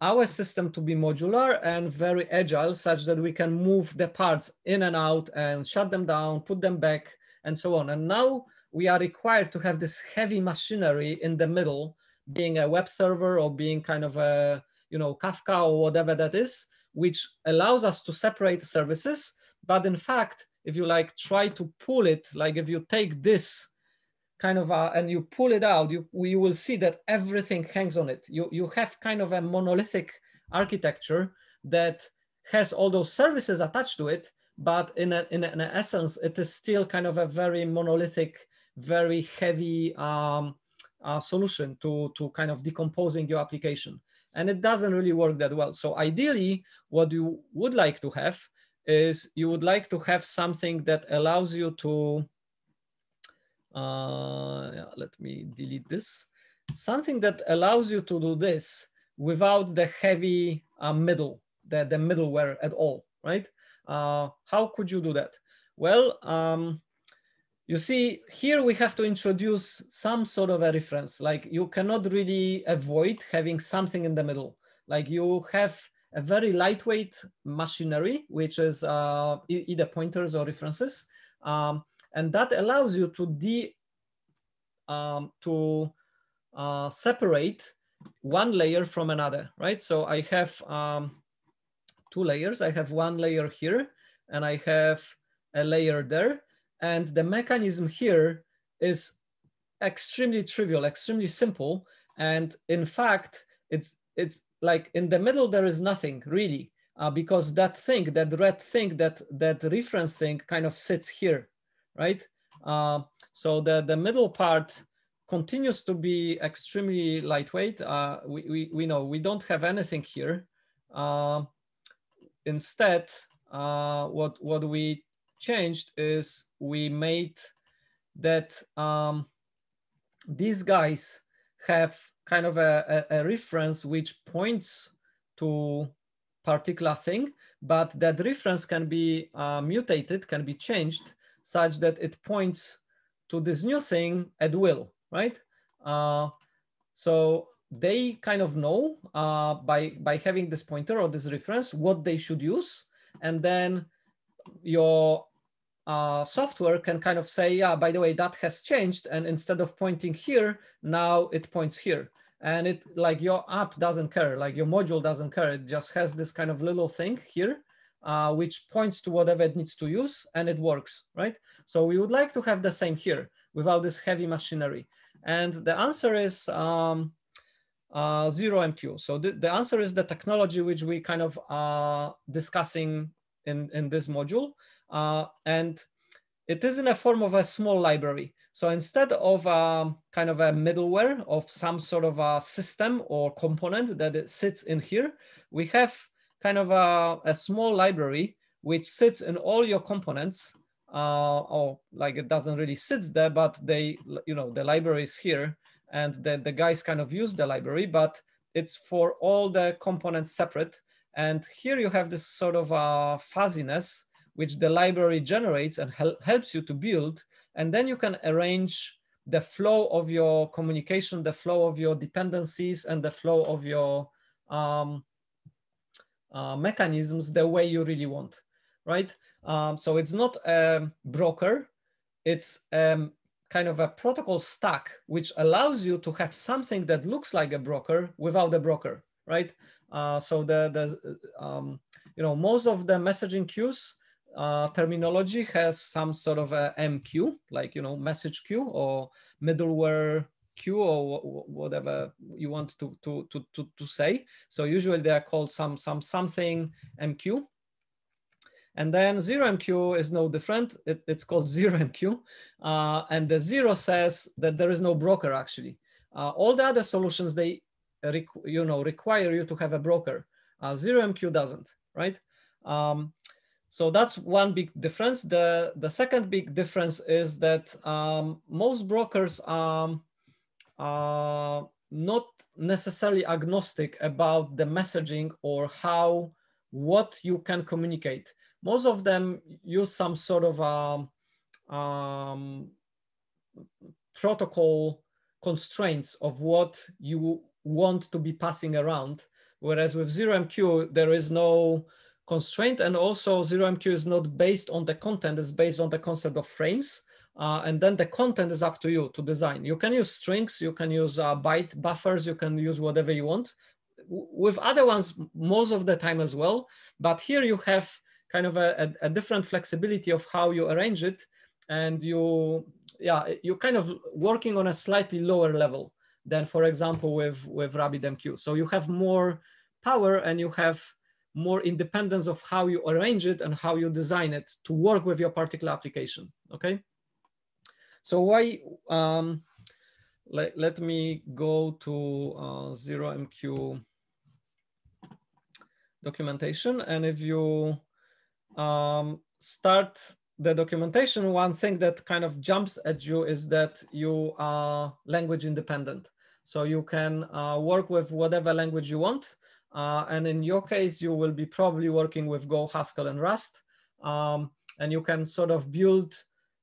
[SPEAKER 1] our system to be modular and very agile such that we can move the parts in and out and shut them down, put them back, and so on. And now we are required to have this heavy machinery in the middle being a web server or being kind of a, you know, Kafka or whatever that is, which allows us to separate services. But in fact, if you like try to pull it, like if you take this kind of a, and you pull it out, you, you will see that everything hangs on it. You, you have kind of a monolithic architecture that has all those services attached to it, but in, a, in, a, in a essence, it is still kind of a very monolithic, very heavy um, uh, solution to, to kind of decomposing your application. And it doesn't really work that well. So ideally, what you would like to have is you would like to have something that allows you to, uh, let me delete this, something that allows you to do this without the heavy uh, middle, the, the middleware at all, right? Uh, how could you do that? Well, um, you see here we have to introduce some sort of a reference like you cannot really avoid having something in the middle like you have a very lightweight machinery which is uh, either pointers or references. Um, and that allows you to de um, to uh, separate one layer from another right? So I have um, two layers. I have one layer here and I have a layer there. And the mechanism here is extremely trivial, extremely simple. And in fact, it's, it's like in the middle, there is nothing really, uh, because that thing, that red thing, that, that reference thing kind of sits here, right? Uh, so the, the middle part continues to be extremely lightweight. Uh, we, we, we know we don't have anything here. Uh, instead, uh, what, what we changed is we made that um, these guys have kind of a, a, a, reference which points to particular thing, but that reference can be uh, mutated, can be changed such that it points to this new thing at will, right? Uh, so they kind of know uh, by, by having this pointer or this reference what they should use. And then your uh, software can kind of say, yeah, by the way, that has changed. And instead of pointing here, now it points here. and it like your app doesn't care, like your module doesn't care. It just has this kind of little thing here, uh, which points to whatever it needs to use and it works, right? So we would like to have the same here without this heavy machinery. And the answer is um, uh, ZeroMQ. So the, the answer is the technology which we kind of are discussing in, in this module. Uh, and it is in a form of a small library. So instead of um, kind of a middleware of some sort of a system or component that sits in here, we have kind of a, a small library which sits in all your components uh, or like it doesn't really sits there, but they, you know, the library is here and the, the guys kind of use the library, but it's for all the components separate. And here you have this sort of uh, fuzziness which the library generates and hel helps you to build. And then you can arrange the flow of your communication, the flow of your dependencies, and the flow of your um, uh, mechanisms the way you really want, right? Um, so it's not a broker, it's um, kind of a protocol stack, which allows you to have something that looks like a broker without a broker, right? Uh, so the, the um, you know, most of the messaging queues uh, terminology has some sort of a MQ, like, you know, message queue or middleware queue or whatever you want to, to, to, to, to say. So usually they are called some, some something MQ. And then ZeroMQ is no different. It, it's called (laughs) ZeroMQ. Uh, and the zero says that there is no broker actually. Uh, all the other solutions, they you know, require you to have a broker. Uh, ZeroMQ doesn't, right? Um, so that's one big difference. The, the second big difference is that um, most brokers um, are not necessarily agnostic about the messaging or how, what you can communicate. Most of them use some sort of um, um protocol constraints of what you want to be passing around. Whereas with ZeroMQ, there is no constraint. And also zero MQ is not based on the content, it's based on the concept of frames. Uh, and then the content is up to you to design. You can use strings, you can use uh, byte buffers, you can use whatever you want. with other ones, most of the time as well. But here you have kind of a, a, a different flexibility of how you arrange it. And you, yeah, you're kind of working on a slightly lower level than, for example, with, with RabbitMQ. So you have more power and you have more independence of how you arrange it and how you design it to work with your particular application, okay? So why, um, let, let me go to uh, ZeroMQ documentation. And if you um, start the documentation, one thing that kind of jumps at you is that you are language independent. So you can uh, work with whatever language you want. Uh, and in your case, you will be probably working with Go, Haskell, and Rust. Um, and you can sort of build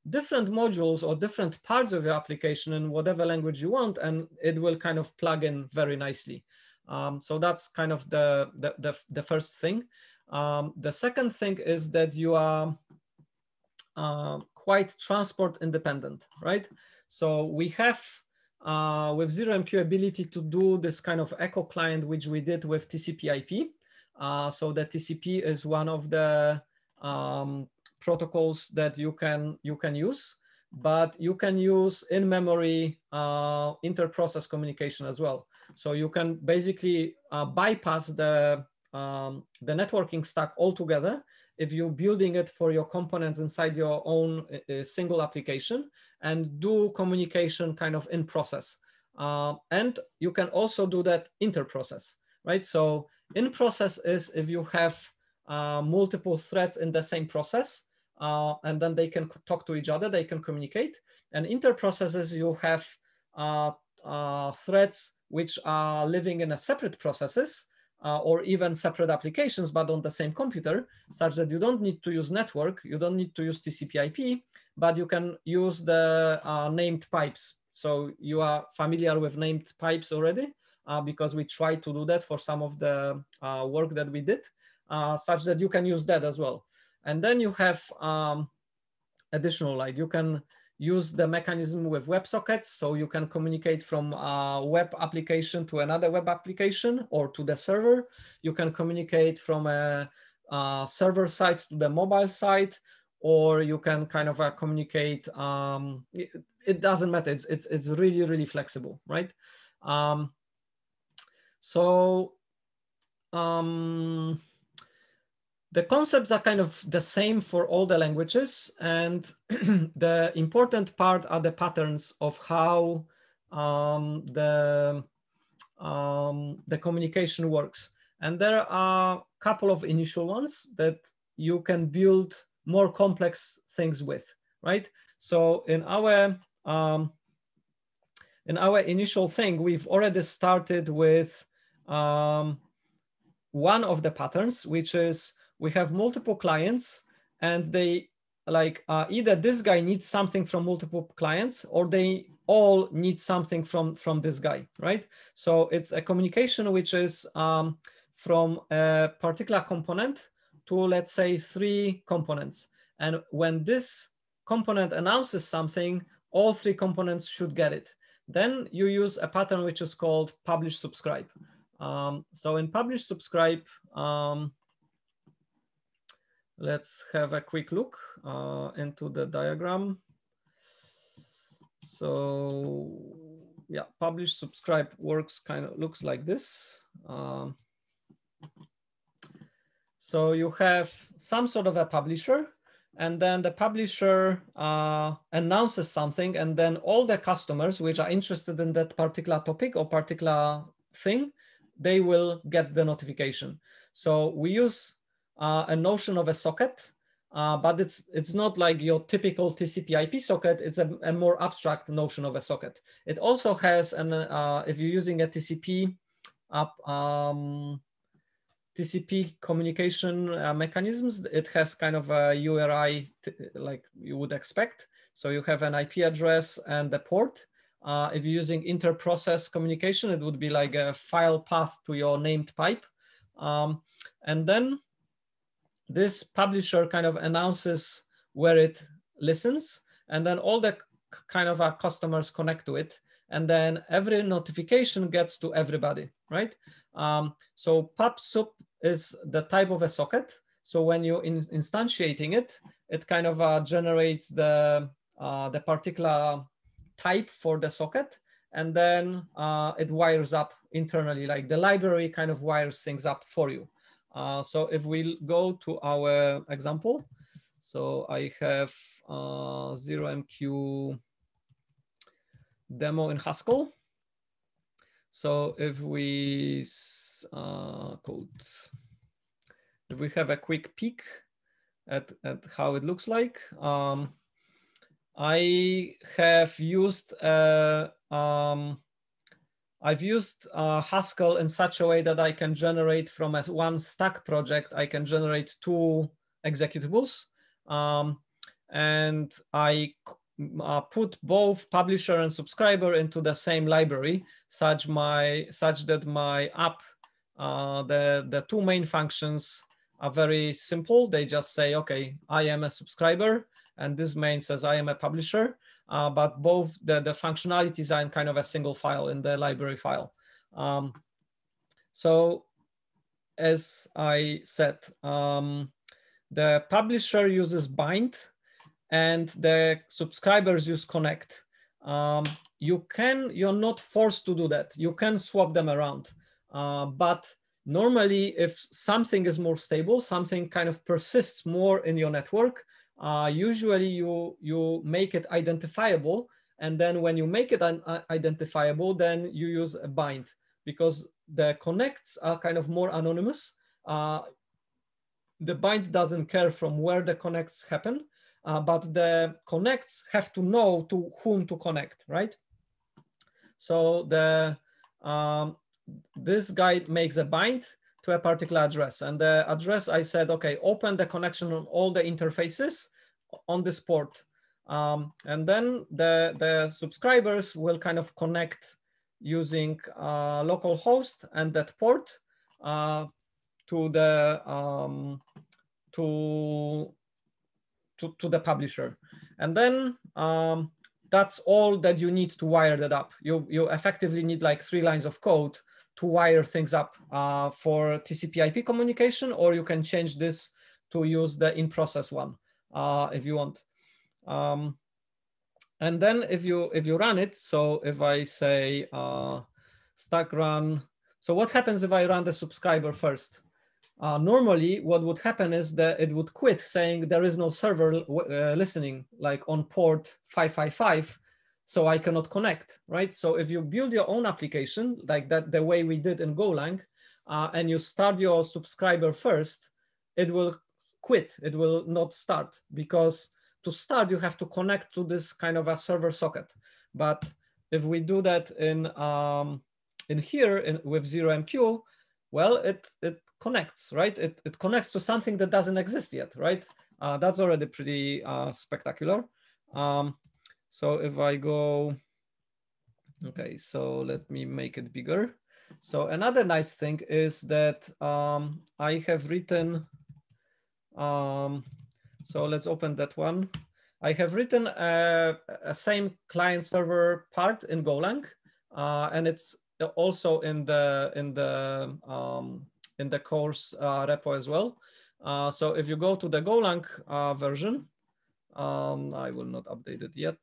[SPEAKER 1] different modules or different parts of your application in whatever language you want, and it will kind of plug in very nicely. Um, so that's kind of the, the, the, the first thing. Um, the second thing is that you are uh, quite transport independent, right? So we have uh, with ZeroMQ ability to do this kind of echo client, which we did with TCP IP. Uh, so the TCP is one of the um, protocols that you can, you can use, but you can use in-memory uh, inter-process communication as well. So you can basically uh, bypass the, um, the networking stack altogether if you're building it for your components inside your own uh, single application and do communication kind of in process. Uh, and you can also do that inter-process, right? So in process is if you have uh, multiple threads in the same process, uh, and then they can talk to each other, they can communicate. And inter-processes, you have uh, uh, threads which are living in a separate processes, uh, or even separate applications, but on the same computer, such that you don't need to use network, you don't need to use TCP IP, but you can use the uh, named pipes. So you are familiar with named pipes already, uh, because we tried to do that for some of the uh, work that we did, uh, such that you can use that as well. And then you have um, additional, like you can use the mechanism with WebSockets. So you can communicate from a web application to another web application or to the server. You can communicate from a, a server side to the mobile side, or you can kind of uh, communicate. Um, it, it, doesn't matter. It's, it's, it's really, really flexible, right? Um, so um, the concepts are kind of the same for all the languages. And (clears throat) the important part are the patterns of how um, the, um, the communication works. And there are a couple of initial ones that you can build more complex things with, right? So in our, um, in our initial thing, we've already started with um, one of the patterns, which is we have multiple clients and they like uh, either this guy needs something from multiple clients or they all need something from from this guy right? So it's a communication which is um, from a particular component to let's say three components. And when this component announces something all three components should get it. Then you use a pattern which is called publish subscribe. Um, so in publish subscribe um, Let's have a quick look uh, into the diagram. So yeah, publish, subscribe works kind of looks like this. Um, so you have some sort of a publisher and then the publisher uh, announces something and then all the customers which are interested in that particular topic or particular thing, they will get the notification. So we use a notion of a socket, uh, but it's it's not like your typical TCP IP socket. It's a, a more abstract notion of a socket. It also has an uh, if you're using a TCP up um, TCP communication uh, mechanisms, it has kind of a URI like you would expect. So you have an IP address and the port. Uh, if you're using inter-process communication, it would be like a file path to your named pipe. Um, and then this publisher kind of announces where it listens and then all the kind of our customers connect to it and then every notification gets to everybody right? Um, so pubsub is the type of a socket. So when you in instantiating it it kind of uh, generates the uh, the particular type for the socket and then uh, it wires up internally like the library kind of wires things up for you uh, so if we go to our example, so I have uh, ZeroMQ demo in Haskell. So if we uh, code, if we have a quick peek at, at how it looks like, um, I have used a, um, I've used uh, Haskell in such a way that I can generate from a one stack project, I can generate two executables. Um, and I uh, put both publisher and subscriber into the same library, such my such that my app, uh, the the two main functions are very simple. They just say, okay, I am a subscriber, and this main says I am a publisher uh, but both the, the functionalities are in kind of a single file in the library file. Um, so as I said, um, the publisher uses bind and the subscribers use connect. Um, you can, you're not forced to do that. You can swap them around. Uh, but normally if something is more stable, something kind of persists more in your network, uh, usually you, you make it identifiable. And then when you make it uh, identifiable, then you use a bind because the connects are kind of more anonymous. Uh, the bind doesn't care from where the connects happen, uh, but the connects have to know to whom to connect, right? So the um, this guy makes a bind to a particular address. And the address, I said, okay, open the connection on all the interfaces on this port. Um, and then the, the subscribers will kind of connect using uh, local host and that port uh, to the um, to to, to the publisher. And then um, that's all that you need to wire that up. You, you effectively need like three lines of code to wire things up uh, for TCP IP communication, or you can change this to use the in-process one uh, if you want. Um, and then if you if you run it, so if I say uh, stack run, so what happens if I run the subscriber first? Uh, normally, what would happen is that it would quit saying there is no server uh, listening like on port 555, so I cannot connect, right? So if you build your own application like that, the way we did in Golang, uh, and you start your subscriber first, it will quit, it will not start because to start, you have to connect to this kind of a server socket. But if we do that in, um, in here in, with ZeroMQ, well, it, it connects, right? It, it connects to something that doesn't exist yet, right? Uh, that's already pretty uh, spectacular. Um, so if I go, okay, so let me make it bigger. So another nice thing is that um, I have written, um, so let's open that one. I have written a, a same client server part in Golang, uh, and it's also in the in the um, in the course uh, repo as well. Uh, so if you go to the Golang uh, version, um, I will not update it yet.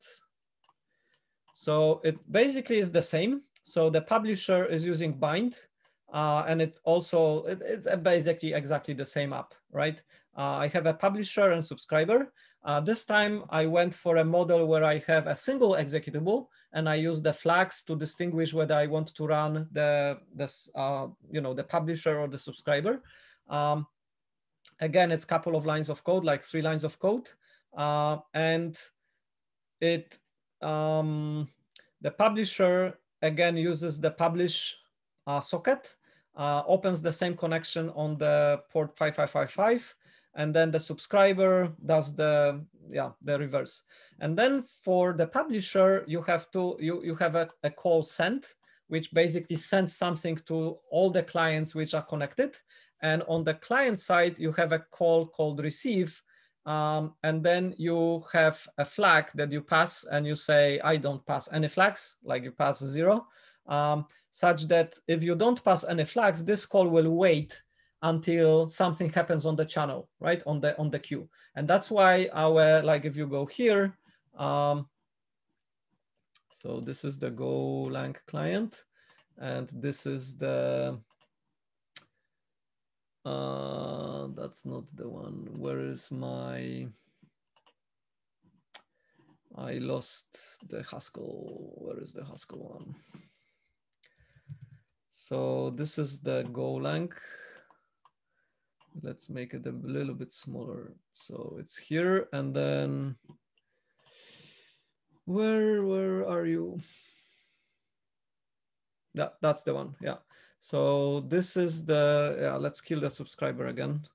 [SPEAKER 1] So it basically is the same. So the publisher is using bind, uh, and it also it, it's basically exactly the same app, right? Uh, I have a publisher and subscriber. Uh, this time I went for a model where I have a single executable and I use the flags to distinguish whether I want to run the, this, uh, you know, the publisher or the subscriber. Um, again, it's a couple of lines of code, like three lines of code. Uh, and it, um, the publisher again uses the publish uh, socket, uh, opens the same connection on the port 5555 and then the subscriber does the yeah the reverse. And then for the publisher you have to you you have a, a call send which basically sends something to all the clients which are connected. And on the client side you have a call called receive um, and then you have a flag that you pass and you say i don't pass any flags like you pass zero um, such that if you don't pass any flags this call will wait until something happens on the channel, right? On the on the queue. And that's why our, like if you go here, um, so this is the Golang client, and this is the, uh, that's not the one. Where is my, I lost the Haskell. Where is the Haskell one? So this is the Golang let's make it a little bit smaller. So it's here and then where where are you? That, that's the one. Yeah. So this is the yeah, let's kill the subscriber again.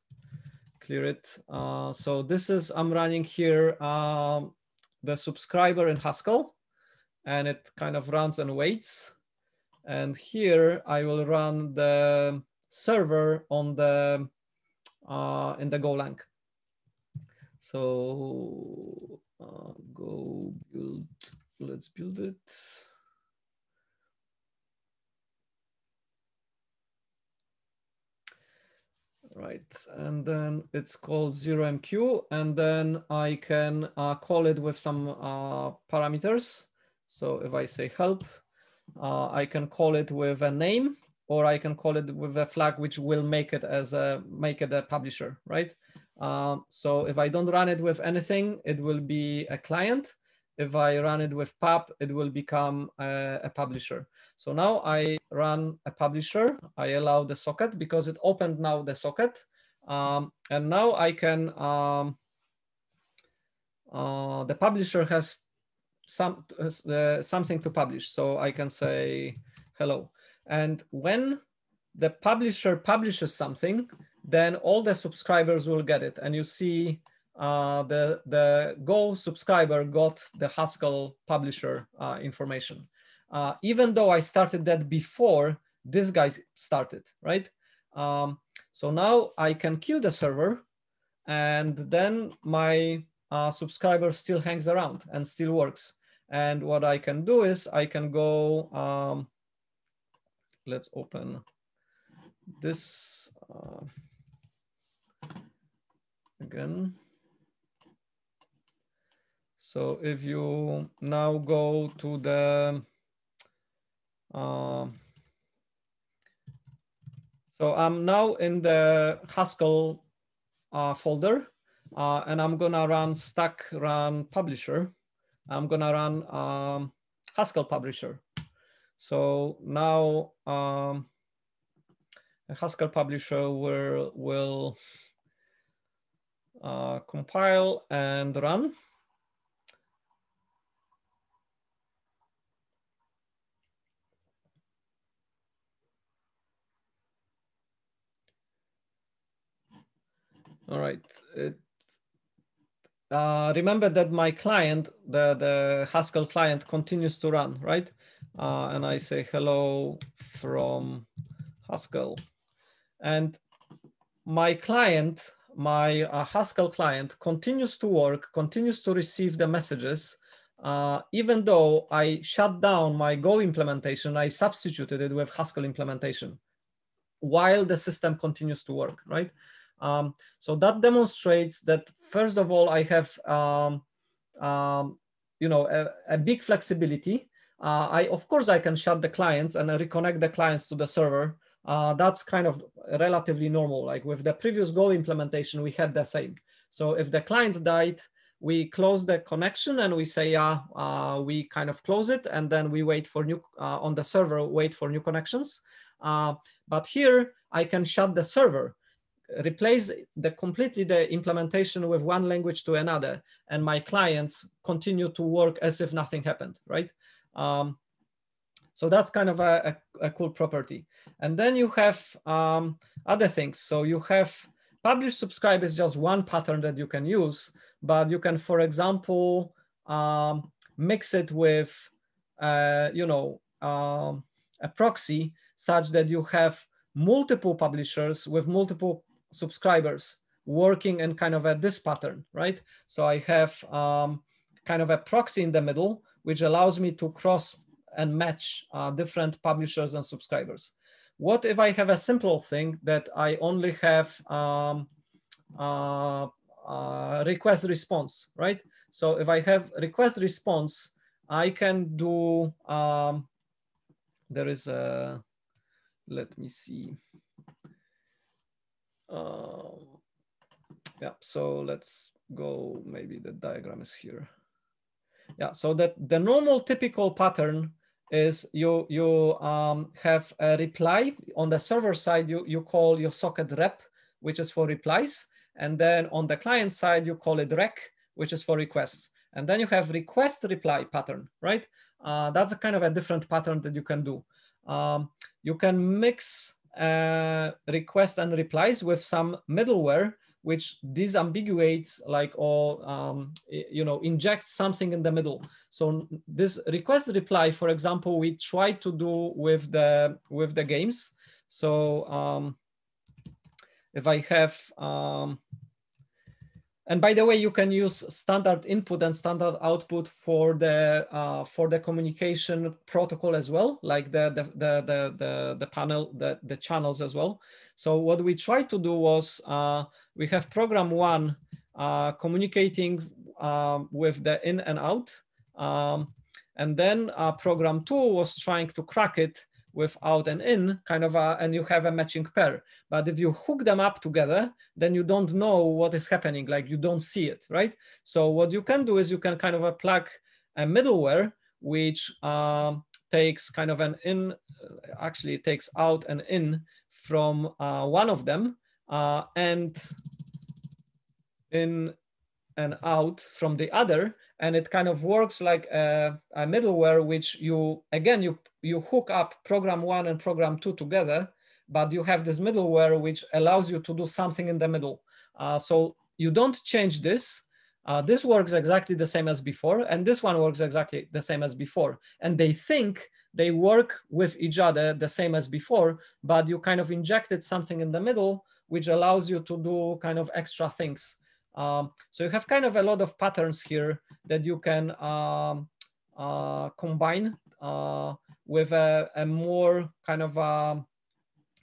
[SPEAKER 1] Clear it. Uh, so this is I'm running here um, the subscriber in Haskell and it kind of runs and waits. And here I will run the server on the uh, in the Golang. So uh, go build, let's build it. Right, and then it's called ZeroMQ, and then I can uh, call it with some uh, parameters. So if I say help, uh, I can call it with a name or I can call it with a flag which will make it as a make it a publisher, right? Um, so if I don't run it with anything, it will be a client. If I run it with pub, it will become a, a publisher. So now I run a publisher. I allow the socket because it opened now the socket. Um, and now I can, um, uh, the publisher has some uh, something to publish. So I can say hello. And when the publisher publishes something, then all the subscribers will get it. And you see uh, the, the Go subscriber got the Haskell publisher uh, information. Uh, even though I started that before this guy started, right? Um, so now I can kill the server and then my uh, subscriber still hangs around and still works. And what I can do is I can go, um, let's open this uh, again. So if you now go to the, uh, so I'm now in the Haskell uh, folder uh, and I'm gonna run stack run publisher. I'm gonna run um, Haskell publisher. So now um, Haskell publisher will, will uh, compile and run. All right. It, uh, remember that my client, the, the Haskell client continues to run, right? Uh, and I say hello from Haskell. And my client, my uh, Haskell client continues to work, continues to receive the messages. Uh, even though I shut down my Go implementation, I substituted it with Haskell implementation while the system continues to work, right? Um, so that demonstrates that first of all, I have um, um, you know a, a big flexibility. Uh, I of course I can shut the clients and reconnect the clients to the server. Uh, that's kind of relatively normal. Like with the previous Go implementation, we had the same. So if the client died, we close the connection and we say, yeah, uh, we kind of close it and then we wait for new uh, on the server, wait for new connections. Uh, but here I can shut the server replace the completely the implementation with one language to another and my clients continue to work as if nothing happened right? Um, so that's kind of a, a, a, cool property. And then you have um, other things. So you have publish subscribe is just one pattern that you can use but you can for example um, mix it with uh, you know um, a proxy such that you have multiple publishers with multiple subscribers working in kind of a this pattern, right? So I have um, kind of a proxy in the middle, which allows me to cross and match uh, different publishers and subscribers. What if I have a simple thing that I only have um, uh, uh, request response, right? So if I have request response, I can do, um, there is a, let me see. Um, yeah, so let's go, maybe the diagram is here. Yeah, so that the normal typical pattern is you you um, have a reply on the server side, you, you call your socket rep, which is for replies. And then on the client side, you call it req, which is for requests. And then you have request reply pattern, right? Uh, that's a kind of a different pattern that you can do. Um, you can mix uh, request and replies with some middleware which disambiguates like or um, you know inject something in the middle. So this request reply for example we try to do with the with the games. So um, if i have um, and by the way, you can use standard input and standard output for the uh, for the communication protocol as well, like the the the the the, the panel the the channels as well. So what we tried to do was uh, we have program one uh, communicating um, with the in and out, um, and then uh, program two was trying to crack it with an in kind of a, and you have a matching pair. But if you hook them up together, then you don't know what is happening, like you don't see it, right? So what you can do is you can kind of plug a middleware which um, takes kind of an in, actually takes out and in from uh, one of them uh, and in and out from the other and it kind of works like a, a, middleware which you again you you hook up program one and program two together but you have this middleware which allows you to do something in the middle. Uh, so you don't change this. Uh, this works exactly the same as before and this one works exactly the same as before. And they think they work with each other the same as before but you kind of injected something in the middle which allows you to do kind of extra things Um, so you have kind of a lot of patterns here that you can um, uh, combine uh, with a, a, more kind of um,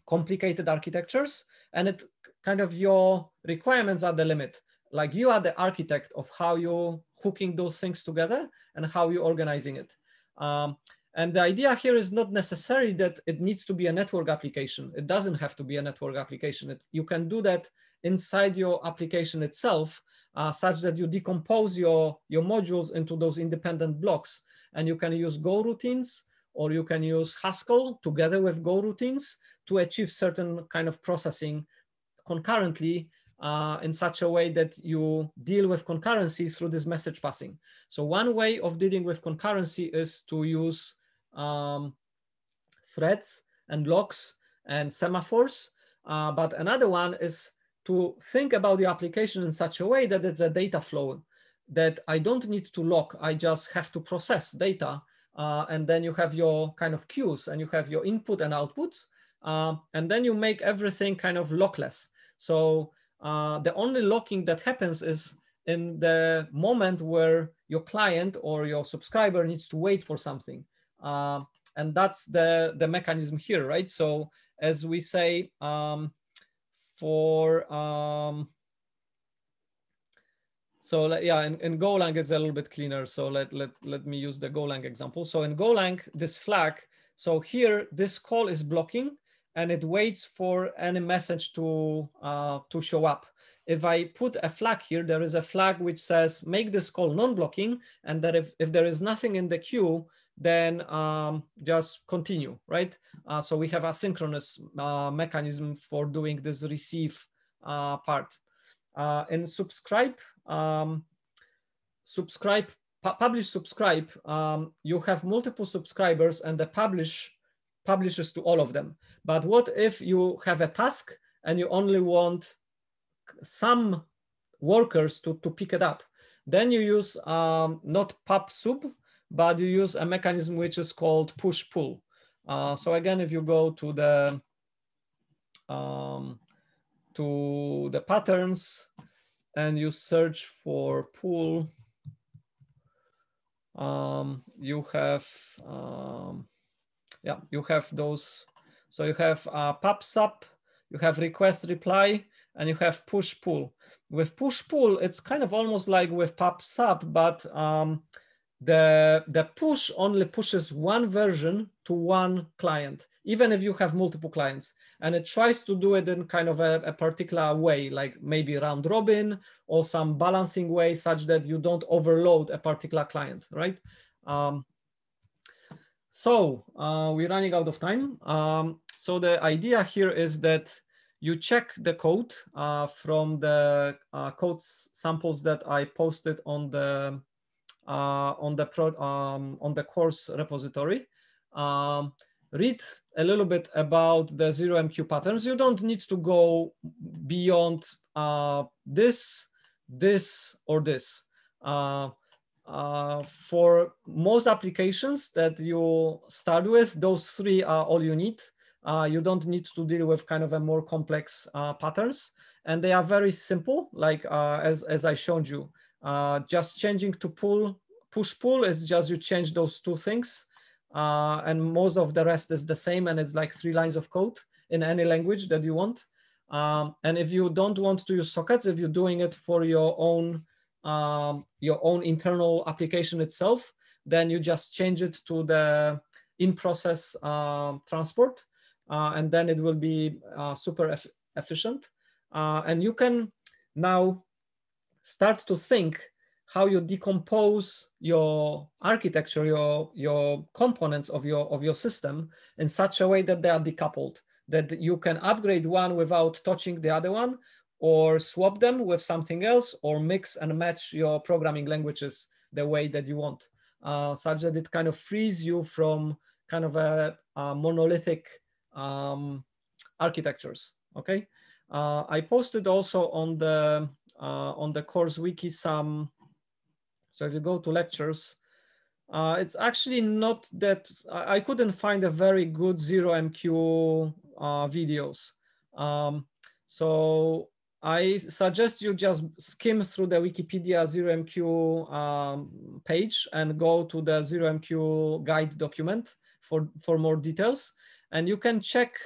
[SPEAKER 1] complicated architectures. And it kind of your requirements are the limit. Like you are the architect of how you're hooking those things together and how you're organizing it. Um, and the idea here is not necessarily that it needs to be a network application. It doesn't have to be a network application. It, you can do that inside your application itself, uh, such that you decompose your, your modules into those independent blocks. And you can use Go routines, or you can use Haskell together with Go routines to achieve certain kind of processing concurrently uh, in such a way that you deal with concurrency through this message passing. So one way of dealing with concurrency is to use um, threads and locks and semaphores. Uh, but another one is to think about the application in such a way that it's a data flow that I don't need to lock, I just have to process data. Uh, and then you have your kind of queues and you have your input and outputs. Uh, and then you make everything kind of lockless. So uh, the only locking that happens is in the moment where your client or your subscriber needs to wait for something. Uh, and that's the, the mechanism here, right? So as we say, um, for, um, so yeah, in, in Golang, it's a little bit cleaner. So let, let, let me use the Golang example. So in Golang, this flag, so here, this call is blocking and it waits for any message to, uh, to show up. If I put a flag here, there is a flag which says, make this call non-blocking, and that if, if there is nothing in the queue, then um, just continue, right? Uh, so we have a synchronous uh, mechanism for doing this receive uh, part. Uh, in subscribe, um, subscribe, pu publish subscribe, um, you have multiple subscribers and the publish publishes to all of them. But what if you have a task and you only want some workers to, to pick it up? Then you use um, not pub sub, but you use a mechanism which is called push pull. Uh, so again, if you go to the um, to the patterns and you search for pull, um, you have um, yeah, you have those. So you have uh, pub sub, you have request reply, and you have push pull. With push pull, it's kind of almost like with pub sub, but um, the, the push only pushes one version to one client, even if you have multiple clients. And it tries to do it in kind of a, a particular way, like maybe round robin or some balancing way such that you don't overload a particular client, right? Um, so uh, we're running out of time. Um, so the idea here is that you check the code uh, from the uh, code samples that I posted on the uh, on the pro, um, on the course repository. Um, read a little bit about the ZeroMQ patterns. You don't need to go beyond uh, this, this, or this. Uh, uh, for most applications that you start with, those three are all you need. Uh, you don't need to deal with kind of a more complex uh, patterns. And they are very simple, like uh, as, as I showed you. Uh, just changing to pull, push pull is just you change those two things. Uh, and most of the rest is the same and it's like three lines of code in any language that you want. Um, and if you don't want to use sockets, if you're doing it for your own um, your own internal application itself, then you just change it to the in-process uh, transport, uh, and then it will be uh, super eff efficient. Uh, and you can now start to think how you decompose your architecture, your, your components of your, of your system in such a way that they are decoupled, that you can upgrade one without touching the other one, or swap them with something else or mix and match your programming languages the way that you want, uh, such that it kind of frees you from kind of a, a monolithic um, architectures, okay? Uh, I posted also on the, uh, on the course wiki some, so if you go to lectures, uh, it's actually not that, I, I, couldn't find a very good ZeroMQ uh, videos. Um, so I suggest you just skim through the Wikipedia ZeroMQ um, page and go to the ZeroMQ guide document for, for more details. And you can check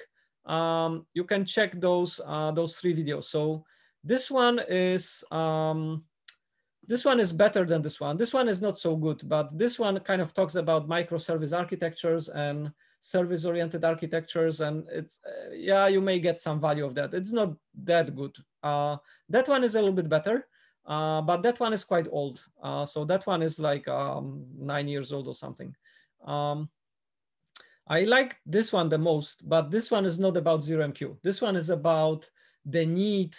[SPEAKER 1] um, you can check those uh, those three videos. So this one is um, this one is better than this one. This one is not so good, but this one kind of talks about microservice architectures and service oriented architectures. And it's, uh, yeah, you may get some value of that. It's not that good. Uh, that one is a little bit better, uh, but that one is quite old. Uh, so that one is like um, nine years old or something. Um, I like this one the most, but this one is not about ZeroMQ. This one is about the need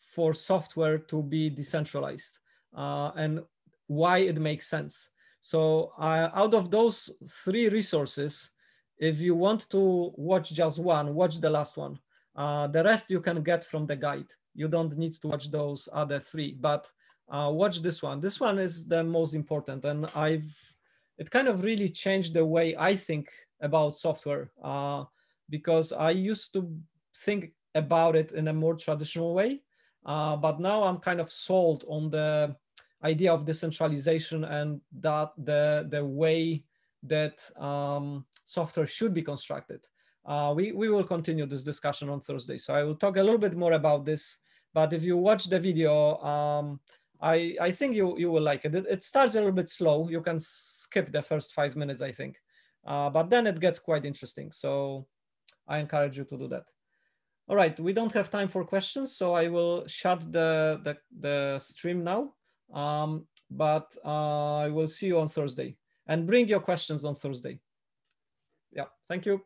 [SPEAKER 1] for software to be decentralized uh, and why it makes sense. So uh, out of those three resources, if you want to watch just one, watch the last one. Uh, the rest you can get from the guide. You don't need to watch those other three, but uh, watch this one. This one is the most important, and I've it kind of really changed the way I think about software uh, because I used to think about it in a more traditional way, uh, but now I'm kind of sold on the idea of decentralization and that the, the way that um, software should be constructed. Uh, we, we will continue this discussion on Thursday. So I will talk a little bit more about this, but if you watch the video, um, I, I think you, you will like it. it. it. starts a little bit slow. You can skip the first five minutes, I think, uh, but then it gets quite interesting. So I encourage you to do that. All right, we don't have time for questions, so I will shut the, the, the stream now. Um, but uh, I will see you on Thursday and bring your questions on Thursday. Yeah, thank you.